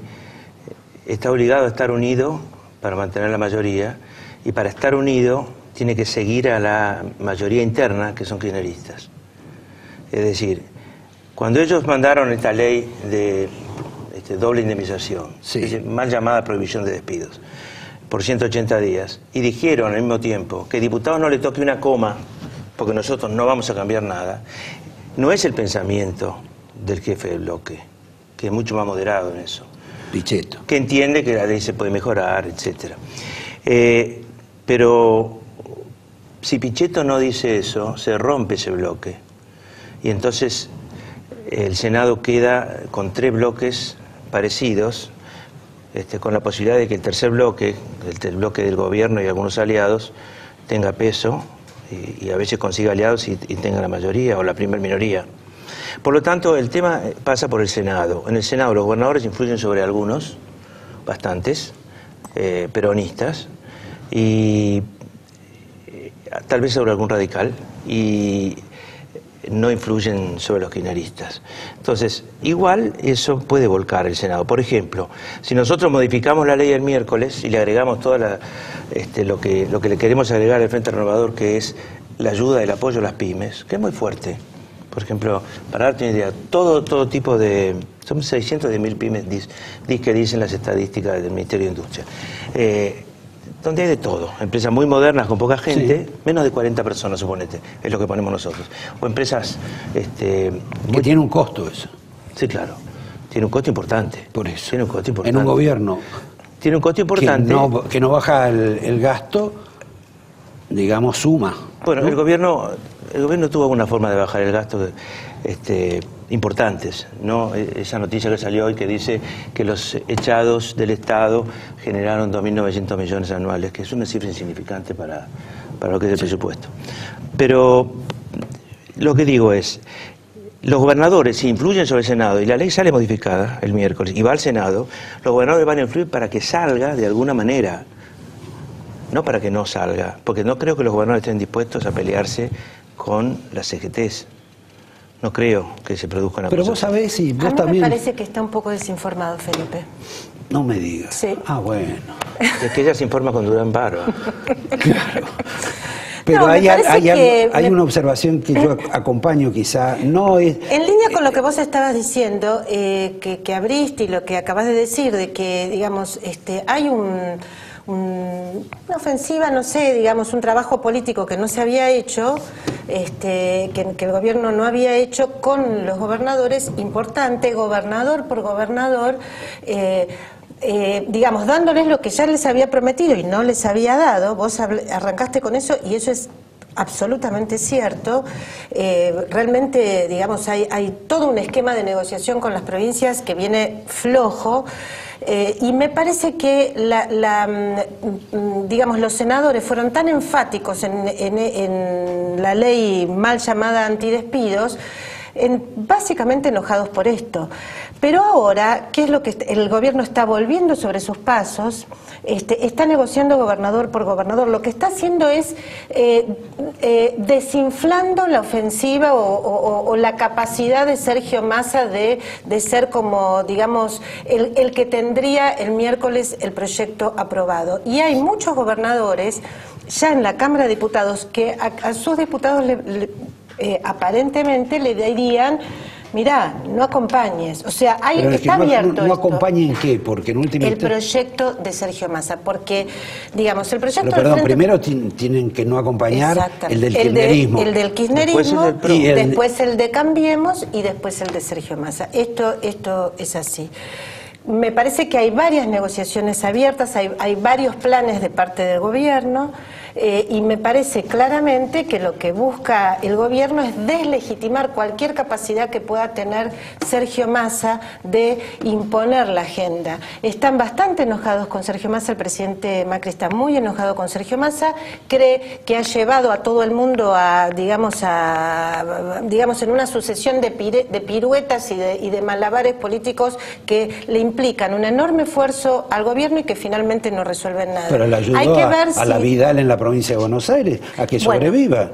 está obligado a estar unido para mantener la mayoría y para estar unido tiene que seguir a la mayoría interna, que son kirchneristas. Es decir, cuando ellos mandaron esta ley de este, doble indemnización,
Sí.
decir, mal llamada prohibición de despidos, por 180 días, y dijeron al mismo tiempo que diputados no le toque una coma, porque nosotros no vamos a cambiar nada, no es el pensamiento del jefe del bloque, que es mucho más moderado en eso
Pichetto.
que entiende que la ley se puede mejorar, etc. Eh, pero si Pichetto no dice eso, se rompe ese bloque. Y entonces el Senado queda con tres bloques parecidos, este, con la posibilidad de que el tercer bloque, el, bloque del gobierno y algunos aliados, tenga peso y, a veces consiga aliados y, tenga la mayoría o la primer minoría. Por lo tanto, el tema pasa por el Senado. En el Senado los gobernadores influyen sobre algunos, bastantes, eh, peronistas, y tal vez sobre algún radical, y no influyen sobre los kirchneristas. Entonces, igual eso puede volcar el Senado. Por ejemplo, si nosotros modificamos la ley el miércoles y le agregamos todo este, lo, que, lo que le queremos agregar al Frente Renovador, que es la ayuda, el apoyo a las pymes, que es muy fuerte. Por ejemplo, para darte una idea, todo, todo tipo de... Son 600 mil pymes dis- dis- que dicen las estadísticas del Ministerio de Industria. Eh, donde hay de todo. Empresas muy modernas con poca gente, menos de 40 personas, suponete, es lo que ponemos nosotros. O empresas... Este,
Que tiene un costo eso.
Sí, claro. Tiene un costo importante.
Por eso.
Tiene un costo
En
importante.
un gobierno
Tiene un costo
que
importante.
no, que no baja el, el gasto, digamos, suma.
Bueno,
¿no?
el gobierno, el gobierno tuvo alguna forma de bajar el gasto este, importantes, ¿no? E- Esa noticia que salió hoy que dice que los echados del Estado generaron 2.900 millones anuales, que es una cifra insignificante para, para lo que es el presupuesto. Pero lo que digo es, los gobernadores, si influyen sobre el Senado y la ley sale modificada el miércoles y va al Senado, los gobernadores van a influir para que salga de alguna manera no para que no salga, porque no creo que los gobernadores estén dispuestos a pelearse con las CGTs. No creo que se produzca una
Pero
cosa
vos sabés, y
A
vos
mí me
también.
parece que está un poco desinformado, Felipe.
No me digas.
Sí.
Ah, bueno.
Es que ella se informa con Durán Barba.
Pero
No, me
hay,
parece
hay,
que
hay
me-
una observación que yo acompaño quizá. No es.
En línea con lo que vos estabas diciendo, eh, que, que abriste y lo que acabas de decir, de que, digamos, este, hay un- una ofensiva, no sé, digamos, un trabajo político que no se había hecho, este, que, el gobierno no había hecho con los gobernadores, importante, gobernador por gobernador. eh, eh, digamos, dándoles lo que ya les había prometido y no les había dado, vos arrancaste con eso y eso es absolutamente cierto. Eh, realmente, digamos, hay todo un esquema de negociación con las provincias que viene flojo. Eh, y me parece que la, la, mm, mm, digamos, los senadores fueron tan enfáticos en, en- en la ley mal llamada antidespidos en- básicamente enojados por esto. Pero ahora, ¿qué es lo que el gobierno está volviendo sobre sus pasos? Este, está negociando gobernador por gobernador. Lo que está haciendo es eh, eh, desinflando la ofensiva o, la capacidad de Sergio Massa de, ser como, digamos, el, que tendría el miércoles el proyecto aprobado. Y hay muchos gobernadores ya en la Cámara de Diputados que a, sus diputados le- eh, aparentemente le dirían, mirá, no acompañes. O sea, hay,
Pero
está
no,
abierto
no, no
esto.
acompañen qué, porque en última
El proyecto de Sergio Massa, porque, digamos, el proyecto
Pero
del
perdón,
Frente-
primero ti- tienen que no acompañar el del
de-
kirchnerismo.
el del kirchnerismo,
Después el del PRO.
Y el-
después el de Cambiemos y después el de Sergio Massa. Esto, esto es así. Me parece que hay varias negociaciones abiertas, hay, hay varios planes de parte del gobierno eh, y me parece claramente que lo que busca el gobierno es deslegitimar cualquier capacidad que pueda tener Sergio Massa de imponer la agenda. Están bastante enojados con Sergio Massa, el presidente Macri está muy enojado con Sergio Massa, cree que ha llevado a todo el mundo a, digamos, a, digamos en una sucesión de, pire- de piruetas y de, y de malabares políticos que le implican un enorme esfuerzo al gobierno y que finalmente no resuelven nada.
Pero le ayudó
Hay que
a,
ver
a la
si-
Vidal en la provincia de Buenos Aires a que sobreviva.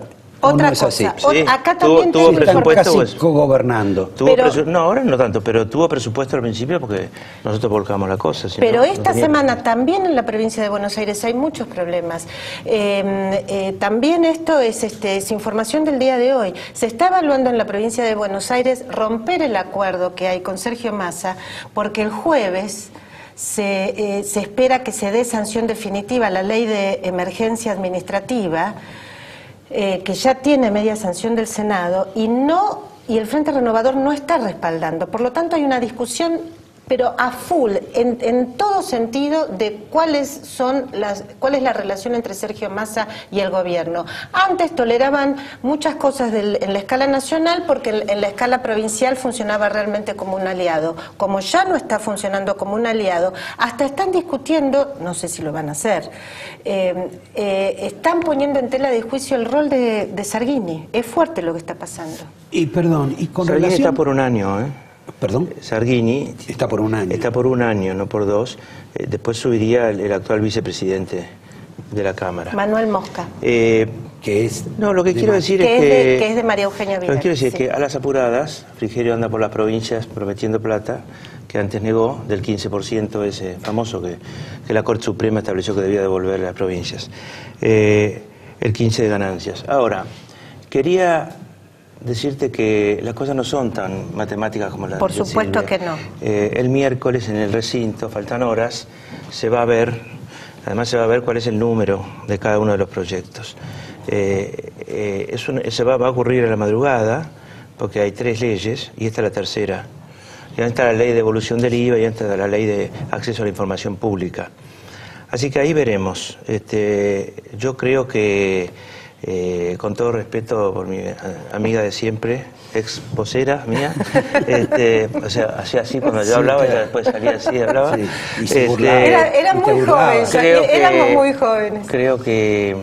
¿O
otra
no es así?
cosa, o-
Sí,
acá
tuvo-
también
tuvo presupuesto,
casi
pues.
cogobernando.
Tuvo
Pero-
presu- no, ahora no tanto, pero tuvo presupuesto al principio porque nosotros volcamos la cosa. si
Pero
no,
esta semana también en la provincia de Buenos Aires hay muchos problemas. Eh, eh, también esto es, este, es información del día de hoy. Se está evaluando en la provincia de Buenos Aires romper el acuerdo que hay con Sergio Massa porque el jueves se, eh, se espera que se dé sanción definitiva a la ley de emergencia administrativa eh, que ya tiene media sanción del Senado y no y el Frente Renovador no está respaldando. Por lo tanto, hay una discusión pero a full, en, en todo sentido, de cuáles son las, cuál es la relación entre Sergio Massa y el gobierno. Antes toleraban muchas cosas del- en la escala nacional porque en, en la escala provincial funcionaba realmente como un aliado. Como ya no está funcionando como un aliado, hasta están discutiendo, no sé si lo van a hacer, eh, eh, están poniendo en tela de juicio el rol de, de Sarguini. Es fuerte lo que está pasando.
Y perdón, y con
Sargini
relación...
está por un año, ¿eh?
Perdón,
Sargini
está por un año.
está por un año, no por dos. Eh, después subiría el, el actual vicepresidente de la Cámara.
Manuel Mosca.
Eh,
que es
no, lo que
de
quiero decir
Que
es
es,
que...
de, que es de María Eugenia
Lo
Vidal.
que quiero decir
sí.
es que a las apuradas, Frigerio anda por las provincias prometiendo plata, que antes negó, del 15% ese famoso que, que la Corte Suprema estableció que debía devolver a las provincias. Eh, el 15 de ganancias. Ahora, quería decirte que las cosas no son tan matemáticas como las
Por
de
supuesto
Silvia.
que no.
Eh, el miércoles en el recinto, faltan horas, se va a ver, además se va a ver cuál es el número de cada uno de los proyectos. Eh, eh, es un- se va, va a ocurrir a la madrugada, porque hay tres leyes, y esta es la tercera. Ya está la ley de devolución del IVA, ya está la ley de acceso a la información pública. Así que ahí veremos. Este, yo creo que, eh, con todo respeto por mi eh, amiga de siempre, ex vocera mía, este, o sea, hacía así cuando yo
Sí,
hablaba,
claro.
ella después salía así, hablaba.
Sí, y se
Este.
Era, muy joven,
creo que-
éramos muy jóvenes.
Creo que...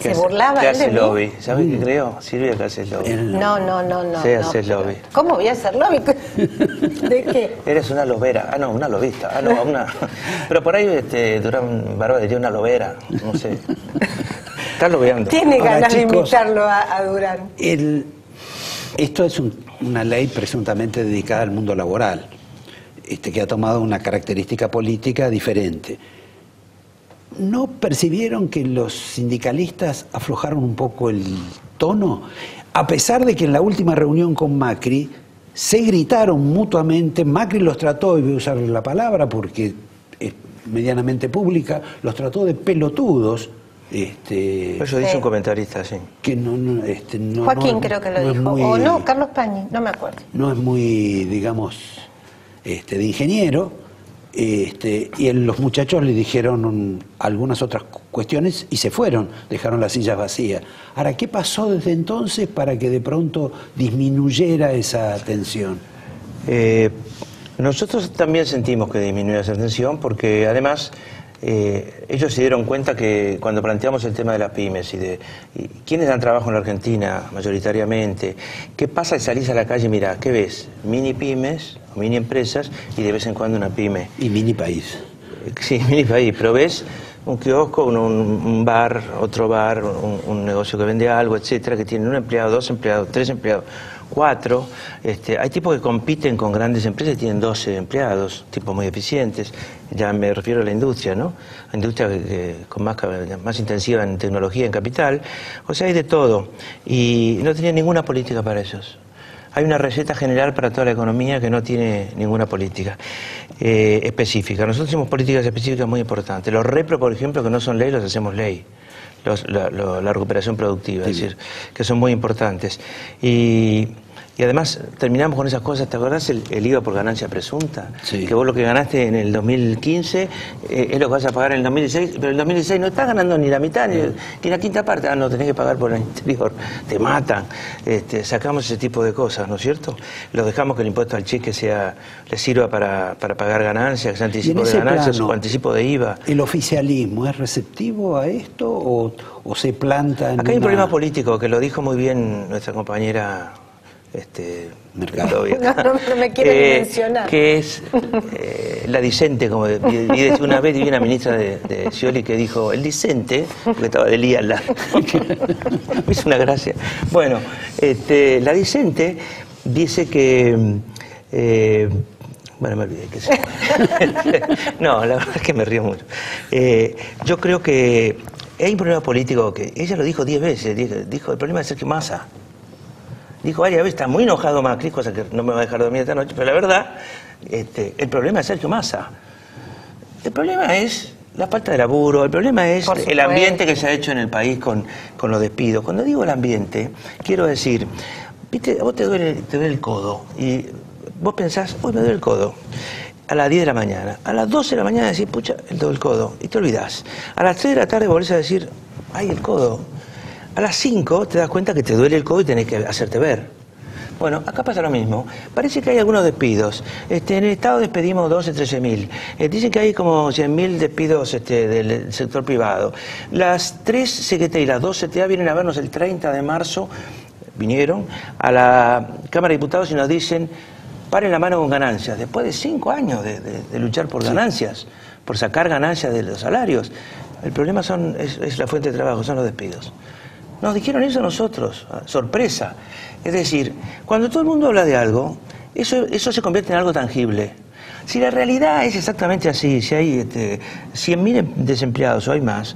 Se
hace-
burlaba
que
él de
hace
mí.
lobby. ¿Sabes qué creo? Silvia que hace lobby.
No, no, no, no.
Sí,
no,
haces
pero-
lobby.
¿Cómo voy a hacer lobby? ¿De qué?
Eres una lobera. Ah, no, una lobista. Ah, no, una. Pero por ahí este, Durán Barba tiene una lobera. No sé. Lobeando.
Tiene
Ahora,
ganas de
chicos,
invitarlo a, a Durán.
El- esto es un- una ley presuntamente dedicada al mundo laboral, este, que ha tomado una característica política diferente. ¿No percibieron que los sindicalistas aflojaron un poco el tono? A pesar de que en la última reunión con Macri se gritaron mutuamente, Macri los trató, y voy a usar la palabra porque es medianamente pública, los trató de pelotudos. Este,
Eso dice
Sí.
un comentarista, sí.
que no, no, este, no-
Joaquín
no-
creo que lo dijo.
muy-
O no, Carlos Pañi, no me acuerdo.
no es muy, digamos, este, de ingeniero, este, y el- los muchachos le dijeron un- algunas otras cu- cuestiones y se fueron, dejaron las sillas vacías. Ahora, ¿qué pasó desde entonces para que de pronto disminuyera esa tensión?
Eh, nosotros también sentimos que disminuyó esa tensión porque además eh, ellos se dieron cuenta que cuando planteamos el tema de las pymes y de y quiénes dan trabajo en la Argentina mayoritariamente, qué pasa si salís a la calle, mira, ¿qué ves? Mini pymes mini empresas y de vez en cuando una pyme.
Y mini país.
Sí, mini país, pero ves un kiosco, un, un- un bar, otro bar, un, un negocio que vende algo, etcétera, que tiene un empleado, dos empleados, tres empleados, cuatro. Este, hay tipos que compiten con grandes empresas y tienen 12 empleados, tipos muy eficientes. Ya me refiero a la industria, ¿no? La industria que- que con más, más intensiva en tecnología, en capital. O sea, hay de todo. Y no tenía ninguna política para esos. Hay una receta general para toda la economía que no tiene ninguna política eh, específica. Nosotros hacemos políticas específicas muy importantes. Los repro, por ejemplo, que no son ley, los hacemos ley. Los- la, lo- la recuperación productiva, es decir, que son muy importantes. Y, y además terminamos con esas cosas, ¿te acordás el, el IVA por ganancia presunta?
Sí.
Que vos lo que ganaste en el 2015 eh, es lo que vas a pagar en el 2016, pero en el 2016 no estás ganando ni la mitad, ni, ni la quinta parte, ah, no tenés que pagar por el interior, te matan. Este, sacamos ese tipo de cosas, ¿no es cierto? Los dejamos que el impuesto al cheque sea, le sirva para, para pagar ganancias, que sea anticipo de ganancias
plano,
o anticipo de IVA.
¿El oficialismo es receptivo a esto o, o se planta en
Acá hay un problema político que lo dijo muy bien nuestra compañera este,
Mercado.
No, no me ni mencionar.
Que es eh, la disente, como una vez vi una ministra de, de Scioli que dijo el disente, porque estaba de Lía lado. Me hizo una gracia. Bueno, este, la disente dice que. eh, bueno, me olvidé que sé. No, la verdad es que me río mucho. Eh, yo creo que hay un problema político que ella lo dijo diez veces. Dijo, dijo, el problema es Sergio Massa. Dijo varias veces, está muy enojado Macri, cosa que no me va a dejar dormir esta noche, pero la verdad, este, el problema es Sergio Massa. El problema es la falta de laburo, el problema es el ambiente que se ha hecho en el país con, con los despidos. Cuando digo el ambiente, quiero decir, viste, a vos te duele, te duele el codo y vos pensás, hoy me duele el codo. A las 10 de la mañana, a las 12 de la mañana decís, pucha, el del codo, y te olvidás. A las 3 de la tarde volvés a decir, ay, el codo. A las 5 te das cuenta que te duele el codo y tenés que hacerte ver. Bueno, acá pasa lo mismo. Parece que hay algunos despidos. Este, en el Estado despedimos 12, 13 mil. Eh, dicen que hay como 100 mil despidos este, del sector privado. Las tres CGT y las dos CTA vienen a vernos el 30 de marzo, vinieron a la Cámara de Diputados y nos dicen, paren la mano con ganancias. Después de cinco años de, de- de luchar por ganancias, por sacar ganancias de los salarios. El problema son, es, es la fuente de trabajo, son los despidos. Nos dijeron eso a nosotros, ah, sorpresa. Es decir, cuando todo el mundo habla de algo, eso, eso se convierte en algo tangible. Si la realidad es exactamente así, si hay este, 100.000 desempleados o hay más,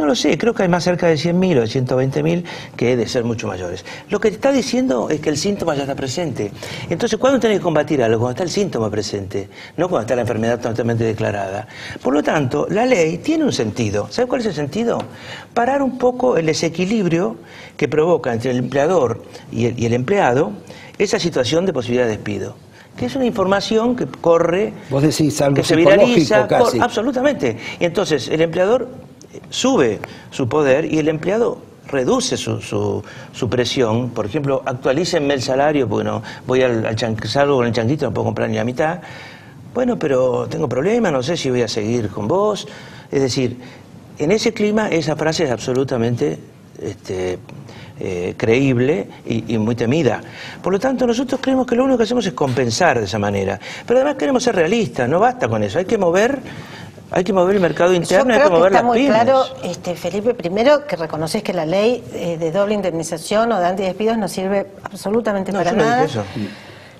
no lo sé, creo que hay más cerca de 100.000 o de 120.000 que de ser mucho mayores. Lo que está diciendo es que el síntoma ya está presente. Entonces, ¿cuándo tenés que combatir algo? Cuando está el síntoma presente, no cuando está la enfermedad totalmente declarada. Por lo tanto, la ley tiene un sentido. ¿Sabe cuál es el sentido? Parar un poco el desequilibrio que provoca entre el empleador y el, y el empleado esa situación de posibilidad de despido. Que es una información que corre,
Vos decís algo
que se viraliza,
casi.
cor- absolutamente. Y entonces el empleador sube su poder y el empleado reduce su, su, presión. Por ejemplo, actualícenme el salario, porque no voy al, al salgo con el chanquito, no puedo comprar ni la mitad. Bueno, pero tengo problemas, no sé si voy a seguir con vos. Es decir, en ese clima esa frase es absolutamente este, eh, creíble y muy temida. Por lo tanto, nosotros creemos que lo único que hacemos es compensar de esa manera. Pero además queremos ser realistas, no basta con eso. Hay que mover, hay que mover el mercado
Yo
interno, hay que
creo que
mover
está
las
muy
pymes.
claro, este, Felipe, primero que reconoces que la ley eh, de doble indemnización o de antidespidos no sirve absolutamente
No,
para
yo no
nada.
dije eso.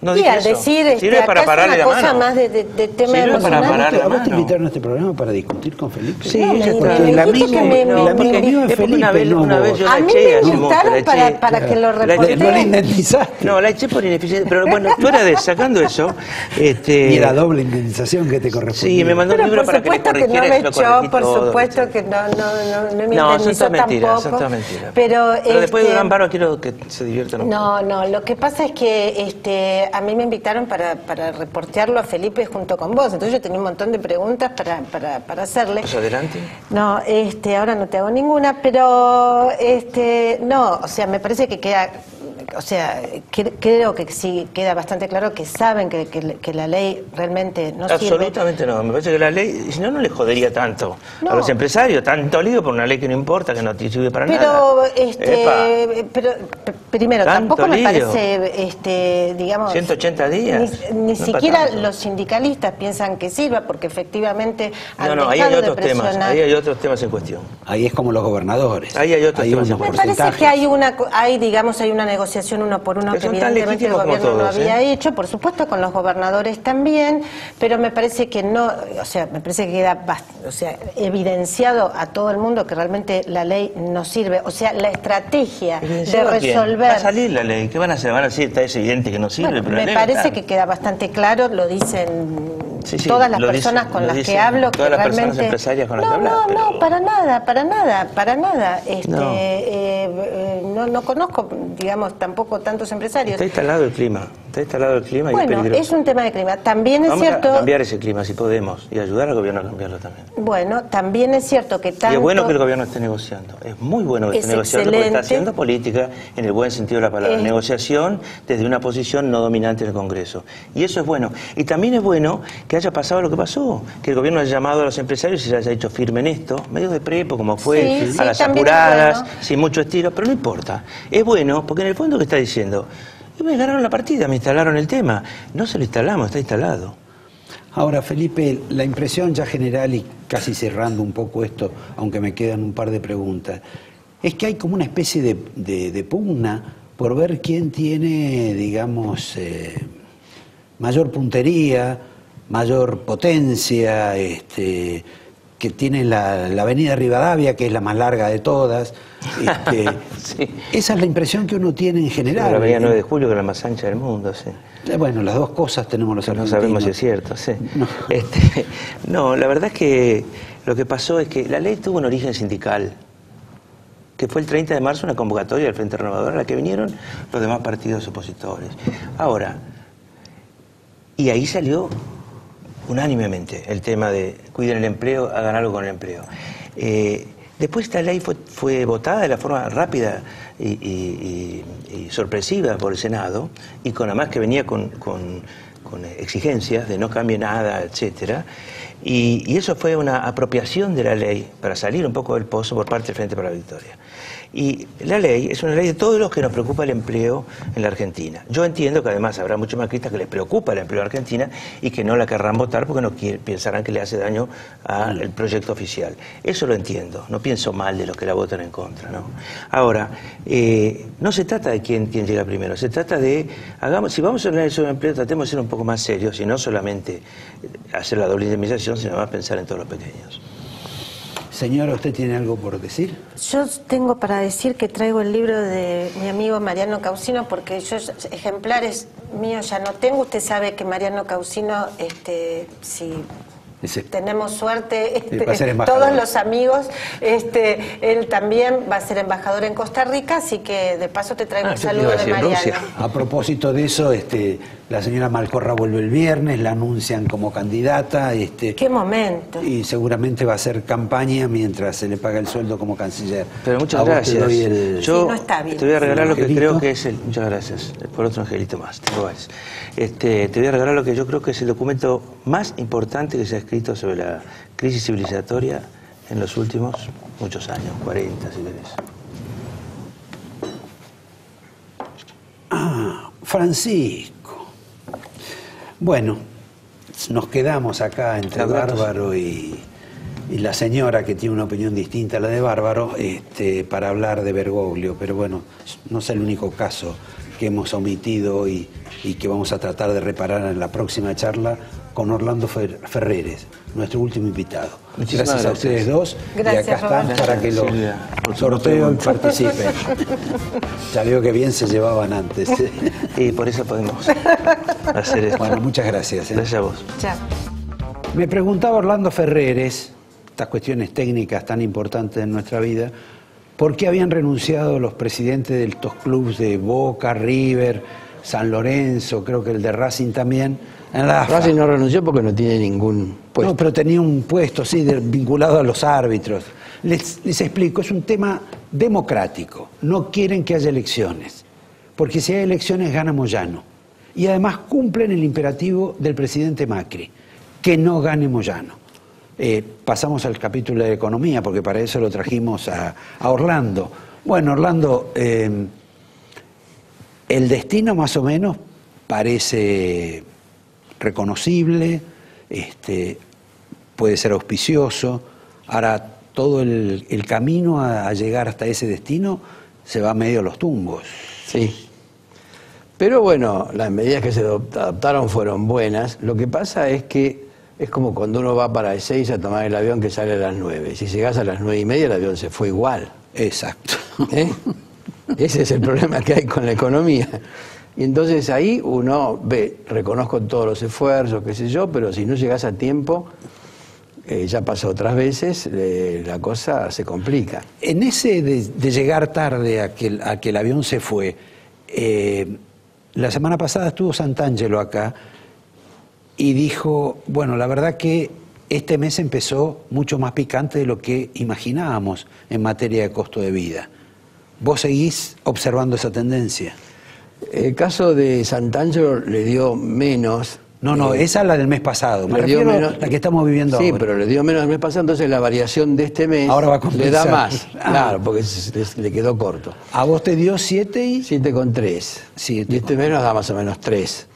No
y al decir, este,
Sirve
acá
para
una
la
cosa
mano.
más de, de- de tema
Sirve para
emocional.
parar la
¿A vos te invitaron a este programa para discutir con Felipe?
Sí,
No, me-
está.
Porque
me dijiste
amigo,
que me- me- me-
mío es
Es porque
Felipe,
una vez,
no
una vez yo
A
la
mí
eché
me invitaron
la
para, para que lo
La eché-
reporte.
No la indemnizaste.
No, la eché por ineficiencia. Pero bueno, fuera de sacando eso, este.
Y era doble indemnización que te correspondía.
Sí, me mandó un libro
por
para que le
supuesto que no
corrigiera
me echó, por supuesto que no, no, no, no me
No, eso
indemnizó
es mentira,
tampoco.
eso es mentira.
Pero,
después de
este,
Durán Barba quiero que se diviertan un poco.
No, no, lo que pasa es que este, a mí me invitaron para, para reportearlo a Felipe junto con vos, entonces yo tenía un montón de preguntas para, para, para hacerle.
Pues adelante.
No, este, ahora no te hago ninguna, pero este, no, o sea, me parece que queda o sea, cre- creo que sí queda bastante claro que saben que, que- que la ley realmente no sirve.
Absolutamente no. Me parece que la ley, si no, no le jodería tanto
No.
a los empresarios. Tanto lío por una ley que no importa, que no te sirve para
Pero,
nada.
este, pero primero, tampoco me
lío.
parece, este, digamos,
180 días.
Ni,
No
siquiera los sindicalistas piensan que sirva, porque efectivamente han
No, no, ahí hay
de
otros temas. Ahí hay otros temas en cuestión.
Ahí es como los gobernadores.
Ahí hay otros temas en
Me
cuestión.
parece que hay una, hay, digamos, hay una negociación uno por uno
Que tan
evidentemente el gobierno no
todos,
había
¿eh?
hecho, por supuesto con los gobernadores también, pero me parece que no, o sea, me parece que queda, o sea, evidenciado a todo el mundo que realmente la ley no sirve, o sea, la estrategia de resolver
Va a salir la ley. ¿Qué van a hacer? Van a decir, está es evidente que no sirve,
Bueno,
pero la
me
ley
parece que queda bastante claro, lo dicen
Sí, sí,
todas las personas
dicen-
con las que hablo,
todas
que
las personas
realmente
empresarias con las
no,
que hablas,
no,
pero-
no, para nada, para nada, para nada. Este,
No.
eh, eh, no, no conozco, digamos, tampoco tantos empresarios.
Está instalado el clima. Está instalado el clima y es
Bueno,
peligroso.
es un tema de clima. También es
Vamos
cierto,
a cambiar ese clima si podemos y ayudar al gobierno a cambiarlo también.
bueno, también es cierto que tanto
Y es bueno que el gobierno esté negociando. Es muy bueno que
Es
esté negociando porque está haciendo política en el buen sentido de la palabra. Negociación desde una posición no dominante en el Congreso. Y eso es bueno. Y también es bueno que haya pasado lo que pasó. Que el gobierno haya llamado a los empresarios y se haya hecho firme en esto, medio de prepo, como fue,
Sí, sí,
a las apuradas,
bueno.
sin mucho estilo, pero no importa. Es bueno porque en el fondo, ¿qué está diciendo? Me ganaron la partida, me instalaron el tema. No se lo instalamos, está instalado.
Ahora, Felipe, la impresión ya general y casi cerrando un poco esto, aunque me quedan un par de preguntas, es que hay como una especie de, de- de pugna por ver quién tiene, digamos, eh, mayor puntería, mayor potencia, este, que tiene la, la avenida Rivadavia, que es la más larga de todas. este,
Sí.
Esa es la impresión que uno tiene en general.
la avenida 9 de julio, que es la más ancha del mundo, sí.
Eh, Bueno, las dos cosas tenemos los
No
argentinos.
sabemos si es cierto, sí.
No.
Este, no, la verdad es que lo que pasó es que la ley tuvo un origen sindical, que fue el 30 de marzo una convocatoria del Frente Renovador a la que vinieron los demás partidos opositores. Ahora, y ahí salió unánimemente el tema de cuiden el empleo, hagan algo con el empleo. Eh, después esta ley fue, votada de la forma rápida y, sorpresiva por el Senado, y con además que venía con, exigencias de no cambie nada, etcétera. Y eso fue una apropiación de la ley para salir un poco del pozo por parte del Frente para la Victoria. Y la ley es una ley de todos los que nos preocupa el empleo en la Argentina. Yo entiendo que además habrá muchos macristas que les preocupa el empleo en Argentina y que no la querrán votar porque no quiere- pensarán que le hace daño al proyecto oficial. Eso lo entiendo, no pienso mal de los que la votan en contra. ¿no? Ahora, eh, no se trata de quién, quién llega primero, se trata de, hagamos, si vamos a hablar sobre empleo, tratemos de ser un poco más serios y no solamente hacer la doble indemnización, sino más pensar en todos los pequeños.
Señora, ¿usted tiene algo por decir?
Yo tengo para decir que traigo el libro de mi amigo Mariano Causino porque yo ejemplares míos ya no tengo. Usted sabe que Mariano Causino, este, si
Ese-
tenemos suerte, este,
va a ser embajador.
todos los amigos, este, él también va a ser embajador en Costa Rica, así que de paso te traigo
Ah,
un saludo de Mariano.
Rusia.
A propósito de eso, este, la señora Malcorra vuelve el viernes, la anuncian como candidata este,
Qué momento.
y seguramente va a hacer campaña mientras se le paga el sueldo como canciller.
Pero muchas
A te
gracias.
el-
Yo
Sí, no está bien.
te voy a regalar lo que creo que es el. Muchas gracias. Por otro angelito más. Este, te voy a regalar lo que yo creo que es el documento más importante que se ha escrito sobre la crisis civilizatoria en los últimos muchos años, 40 si querés.
Ah, Francisco. Bueno, nos quedamos acá entre. Bárbaro y, y la señora que tiene una opinión distinta a la de Bárbaro este, para hablar de Bergoglio, pero bueno, no es el único caso que hemos omitido y, y que vamos a tratar de reparar en la próxima charla con Orlando Fer- Ferreres, nuestro último invitado.
Muchísimas
gracias, a ustedes dos
Gracias,
y acá están
Roberto.
para que lo
Silvia, por tu
sorteo y participen. ya veo que bien se llevaban antes.
Y por eso podemos hacer esto.
Bueno, muchas gracias. ¿eh?
Gracias a vos.
Chao.
Me preguntaba Orlando Ferreres, estas cuestiones técnicas tan importantes en nuestra vida, ¿por qué habían renunciado los presidentes de estos clubes de Boca, River, San Lorenzo, creo que el de Racing también, en la AFA?
Racing no renunció porque no tiene ningún puesto.
No, pero tenía un puesto, sí, de- vinculado a los árbitros. Les, les explico, es un tema democrático. No quieren que haya elecciones. porque si hay elecciones gana Moyano. Y además cumplen el imperativo del presidente Macri, que no gane Moyano. Eh, pasamos al capítulo de economía, porque para eso lo trajimos a, a Orlando. Bueno, Orlando, eh, el destino más o menos parece reconocible, este, puede ser auspicioso. Ahora, todo el, el camino a, a llegar hasta ese destino se va medio a los tumbos.
Sí. Pero bueno, las medidas que se adop- adoptaron fueron buenas. Lo que pasa es que es como cuando uno va para el 6 a tomar el avión que sale a las 9. Si llegas a las 9 y media, el avión se fue igual.
Exacto.
¿eh? Ese es el problema que hay con la economía. Y entonces ahí uno ve, reconozco todos los esfuerzos, qué sé yo, pero si no llegas a tiempo, eh, ya pasó otras veces, eh, la cosa se complica.
En ese de, llegar tarde a que, el- a que el avión se fue, eh, la semana pasada estuvo Santangelo acá y dijo, bueno, la verdad que este mes empezó mucho más picante de lo que imaginábamos en materia de costo de vida. ¿Vos seguís observando esa tendencia?
El caso de Santangelo le dio menos.
No, no,
eh,
esa es la del mes pasado. Me
le dio
refiero
menos-
a la que estamos viviendo
Sí,
ahora.
pero le dio menos el mes pasado, entonces la variación de este mes
Ahora va a
le da más.
Ah.
Claro, porque le quedó corto.
A vos te dio 7 y...
7,3.
Siete
Y este mes nos da más o menos 3.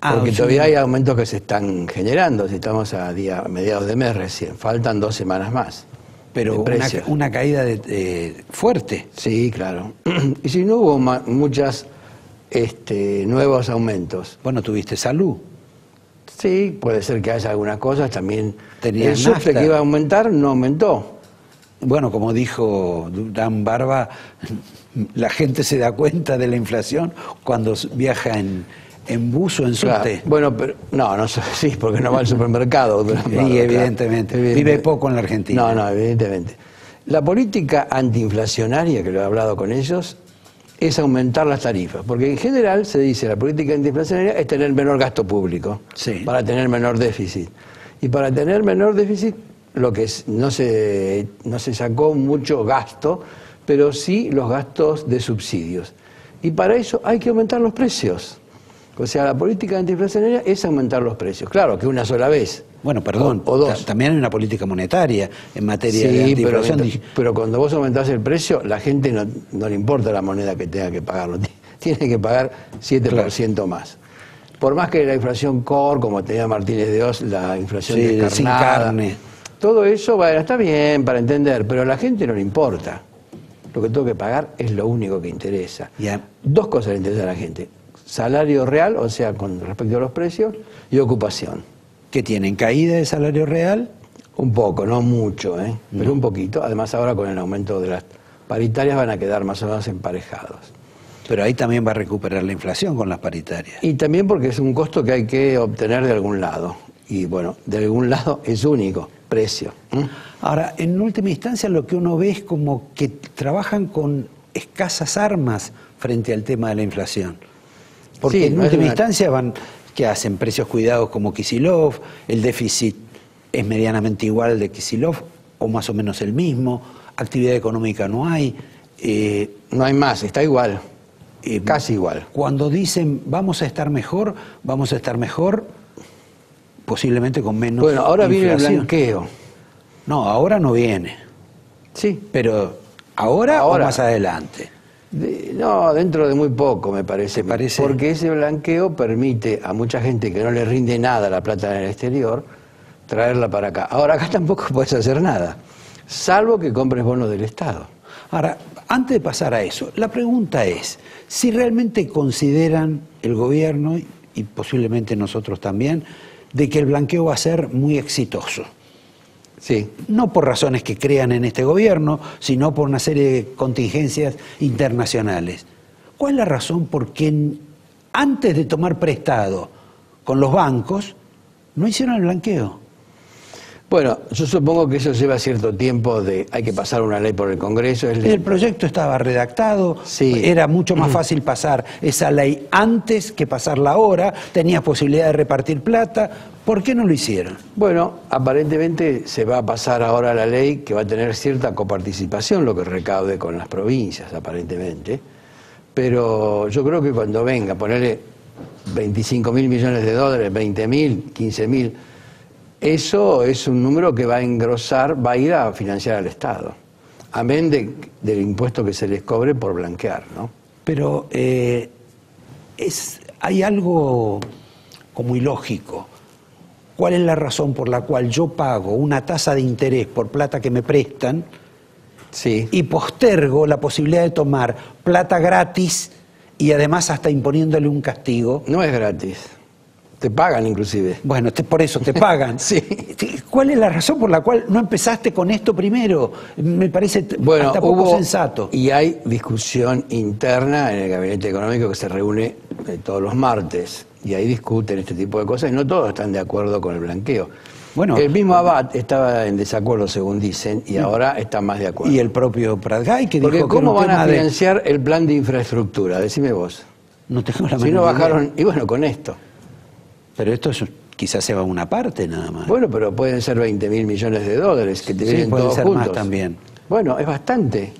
Ah,
Porque
sí.
todavía hay aumentos que se están generando, si estamos a, día, a mediados de mes recién, faltan dos semanas más.
Pero una, una caída de, de- fuerte.
Sí, claro. y si no hubo muchas este, nuevos aumentos.
Bueno, tuviste salud.
Sí, puede ser que haya algunas cosas, también
Tenía
el subte que iba a aumentar no aumentó.
Bueno, como dijo Dan Barba, la gente se da cuenta de la inflación cuando viaja en, en bus o en
Claro.
subte.
Bueno, pero no, no sé, sí, porque no va al supermercado.
Y
claro,
evidentemente, vive poco en la Argentina.
No, no, evidentemente. La política antiinflacionaria, que lo he hablado con ellos, es aumentar las tarifas. Porque en general se dice la política antiinflacionaria es tener menor gasto público
Sí.
para tener menor déficit. Y para tener menor déficit, lo que es- no, se, no se sacó mucho gasto, pero sí los gastos de subsidios. Y para eso hay que aumentar los precios. O sea, la política antiinflacionaria es aumentar los precios. Claro que una sola vez.
Bueno, perdón,
O, o dos.
ta- también hay una política monetaria en materia de
Sí,
antiinflación.
pero cuando vos aumentás el precio, la gente no, no le importa la moneda que tenga que pagarlo. Tiene que pagar 7% más. Por más que la inflación core, como tenía Martínez de Oz, la inflación
Sí, sin carne.
todo eso bueno, está bien para entender, pero a la gente no le importa. Lo que tengo que pagar es lo único que interesa. Dos cosas le interesan a la gente. Salario real, o sea, con respecto a los precios, y ocupación.
Que tienen caída de salario real.
Un poco, no mucho, ¿eh? pero un poquito. Además ahora con el aumento de las paritarias van a quedar más o menos emparejados.
Pero ahí también va a recuperar la inflación con las paritarias.
Y también porque es un costo que hay que obtener de algún lado. Y bueno, de algún lado es único, precio. ¿eh?
Ahora, en última instancia lo que uno ve es como que trabajan con escasas armas frente al tema de la inflación. Porque
Sí,
en última
una-
instancia van, que hacen precios cuidados como Kisilov, el déficit es medianamente igual al de Kisilov o más o menos el mismo, actividad económica no hay. eh,
No hay más, está igual,
eh,
casi igual.
Cuando dicen vamos a estar mejor, vamos a estar mejor, posiblemente con menos
Bueno, ahora viene el blanqueo.
No, ahora no viene.
Sí.
Pero ahora,
Ahora.
o más adelante.
De- no, dentro de muy poco me parece.
¿Te parece?
Porque ese blanqueo permite a mucha gente que no le rinde nada la plata en el exterior traerla para acá. Ahora acá tampoco puedes hacer nada, salvo que compres bonos del Estado.
Ahora, antes de pasar a eso, la pregunta es, si realmente consideran el gobierno y posiblemente nosotros también, de que el blanqueo va a ser muy exitoso.
Sí.
No por razones que crean en este gobierno, sino por una serie de contingencias internacionales. ¿Cuál es la razón por qué antes de tomar prestado con los bancos no hicieron el blanqueo?
Bueno, yo supongo que eso lleva cierto tiempo de hay que pasar una ley por el Congreso. Es
El proyecto estaba redactado,
Sí.
era mucho más fácil pasar esa ley antes que pasarla ahora, tenía posibilidad de repartir plata, ¿por qué no lo hicieron?
Bueno, aparentemente se va a pasar ahora la ley que va a tener cierta coparticipación lo que recaude con las provincias, aparentemente, pero yo creo que cuando venga, ponerle 25 mil millones de dólares, 20 mil, 15 mil, eso es un número que va a engrosar, va a ir a financiar al Estado. Amén de- del impuesto que se les cobre por blanquear, ¿no?
Pero eh, es, hay algo como ilógico. ¿Cuál es la razón por la cual yo pago una tasa de interés por plata que me prestan
Sí.
y postergo la posibilidad de tomar plata gratis y además hasta imponiéndole un castigo?
No es gratis. Te pagan inclusive.
Bueno, te- por eso te pagan.
Sí.
¿Cuál es la razón por la cual no empezaste con esto primero? Me parece
Bueno,
hasta poco
hubo
sensato.
y hay discusión interna en el Gabinete Económico que se reúne eh, todos los martes y ahí discuten este tipo de cosas y no todos están de acuerdo con el blanqueo.
Bueno.
el mismo Abad estaba en desacuerdo según dicen y ahora está más de acuerdo.
Y el propio Pratgay que
Porque
dijo que
¿cómo van a
de-
financiar el plan de infraestructura? Decime vos.
No tengo la
Si no
idea.
bajaron, y bueno, con esto.
Pero esto es- quizás se va una parte nada más.
Bueno, pero pueden ser 20 mil millones de dólares que te
Sí,
vienen
puede
todos
ser
juntos.
más también.
Bueno, es bastante.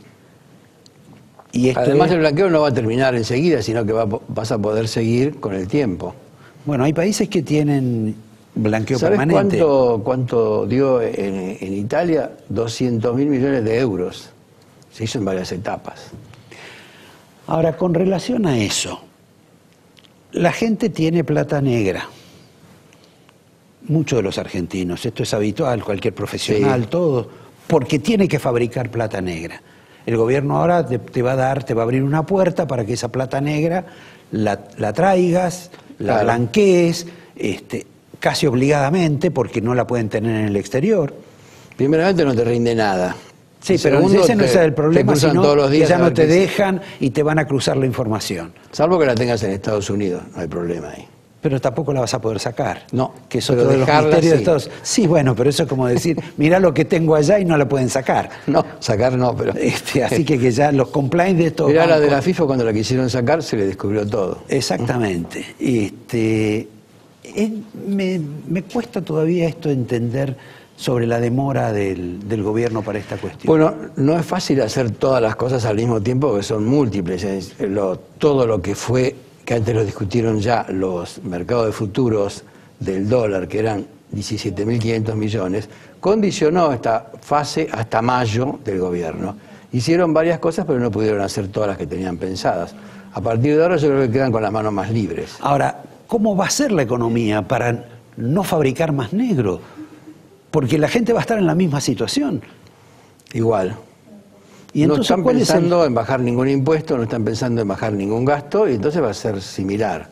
y esto
Además,
es-
el blanqueo no va a terminar enseguida, sino que va- vas a poder seguir con el tiempo.
bueno, hay países que tienen blanqueo
¿Sabes
permanente.
cuánto, cuánto dio en, en Italia? 200 mil millones de euros. Se hizo en varias etapas.
Ahora, con relación a eso, la gente tiene plata negra. Muchos de los argentinos, esto es habitual, cualquier profesional,
Sí.
todo, porque tiene que fabricar plata negra. El gobierno ahora te, te va a dar, te va a abrir una puerta para que esa plata negra la, la traigas, la
Claro.
blanquees, este, casi obligadamente, porque no la pueden tener en el exterior.
Primeramente no te rinde nada.
Sí, pero
segundo,
ese no es el
te
problema,
cruzan
sino
todos los días
que ya no te dejan y te van a cruzar la información.
Salvo que la tengas en Estados Unidos, no hay problema ahí.
Pero tampoco la vas a poder sacar.
No,
que es otro de los misterios de
sí.
Estados Sí, bueno, pero eso es como decir, mira lo que tengo allá y no la pueden sacar.
No, sacar no, pero...
Este, así que, que ya los compliance de estos
Mirá la de la
bancos-
FIFA cuando la quisieron sacar, se le descubrió todo.
Exactamente. Este, es- me, me cuesta todavía esto entender sobre la demora del, del gobierno para esta cuestión.
Bueno, no es fácil hacer todas las cosas al mismo tiempo, porque son múltiples. Es lo- todo lo que fue, que antes lo discutieron ya, los mercados de futuros del dólar, que eran 17.500 millones, condicionó esta fase hasta mayo del gobierno. Hicieron varias cosas, pero no pudieron hacer todas las que tenían pensadas. A partir de ahora yo creo que quedan con las manos más libres.
Ahora, ¿cómo va a ser la economía para no fabricar más negro? Porque la gente va a estar en la misma situación.
Igual.
Y
no están
¿cuál es el-
pensando en bajar ningún impuesto, no están pensando en bajar ningún gasto, y entonces va a ser similar.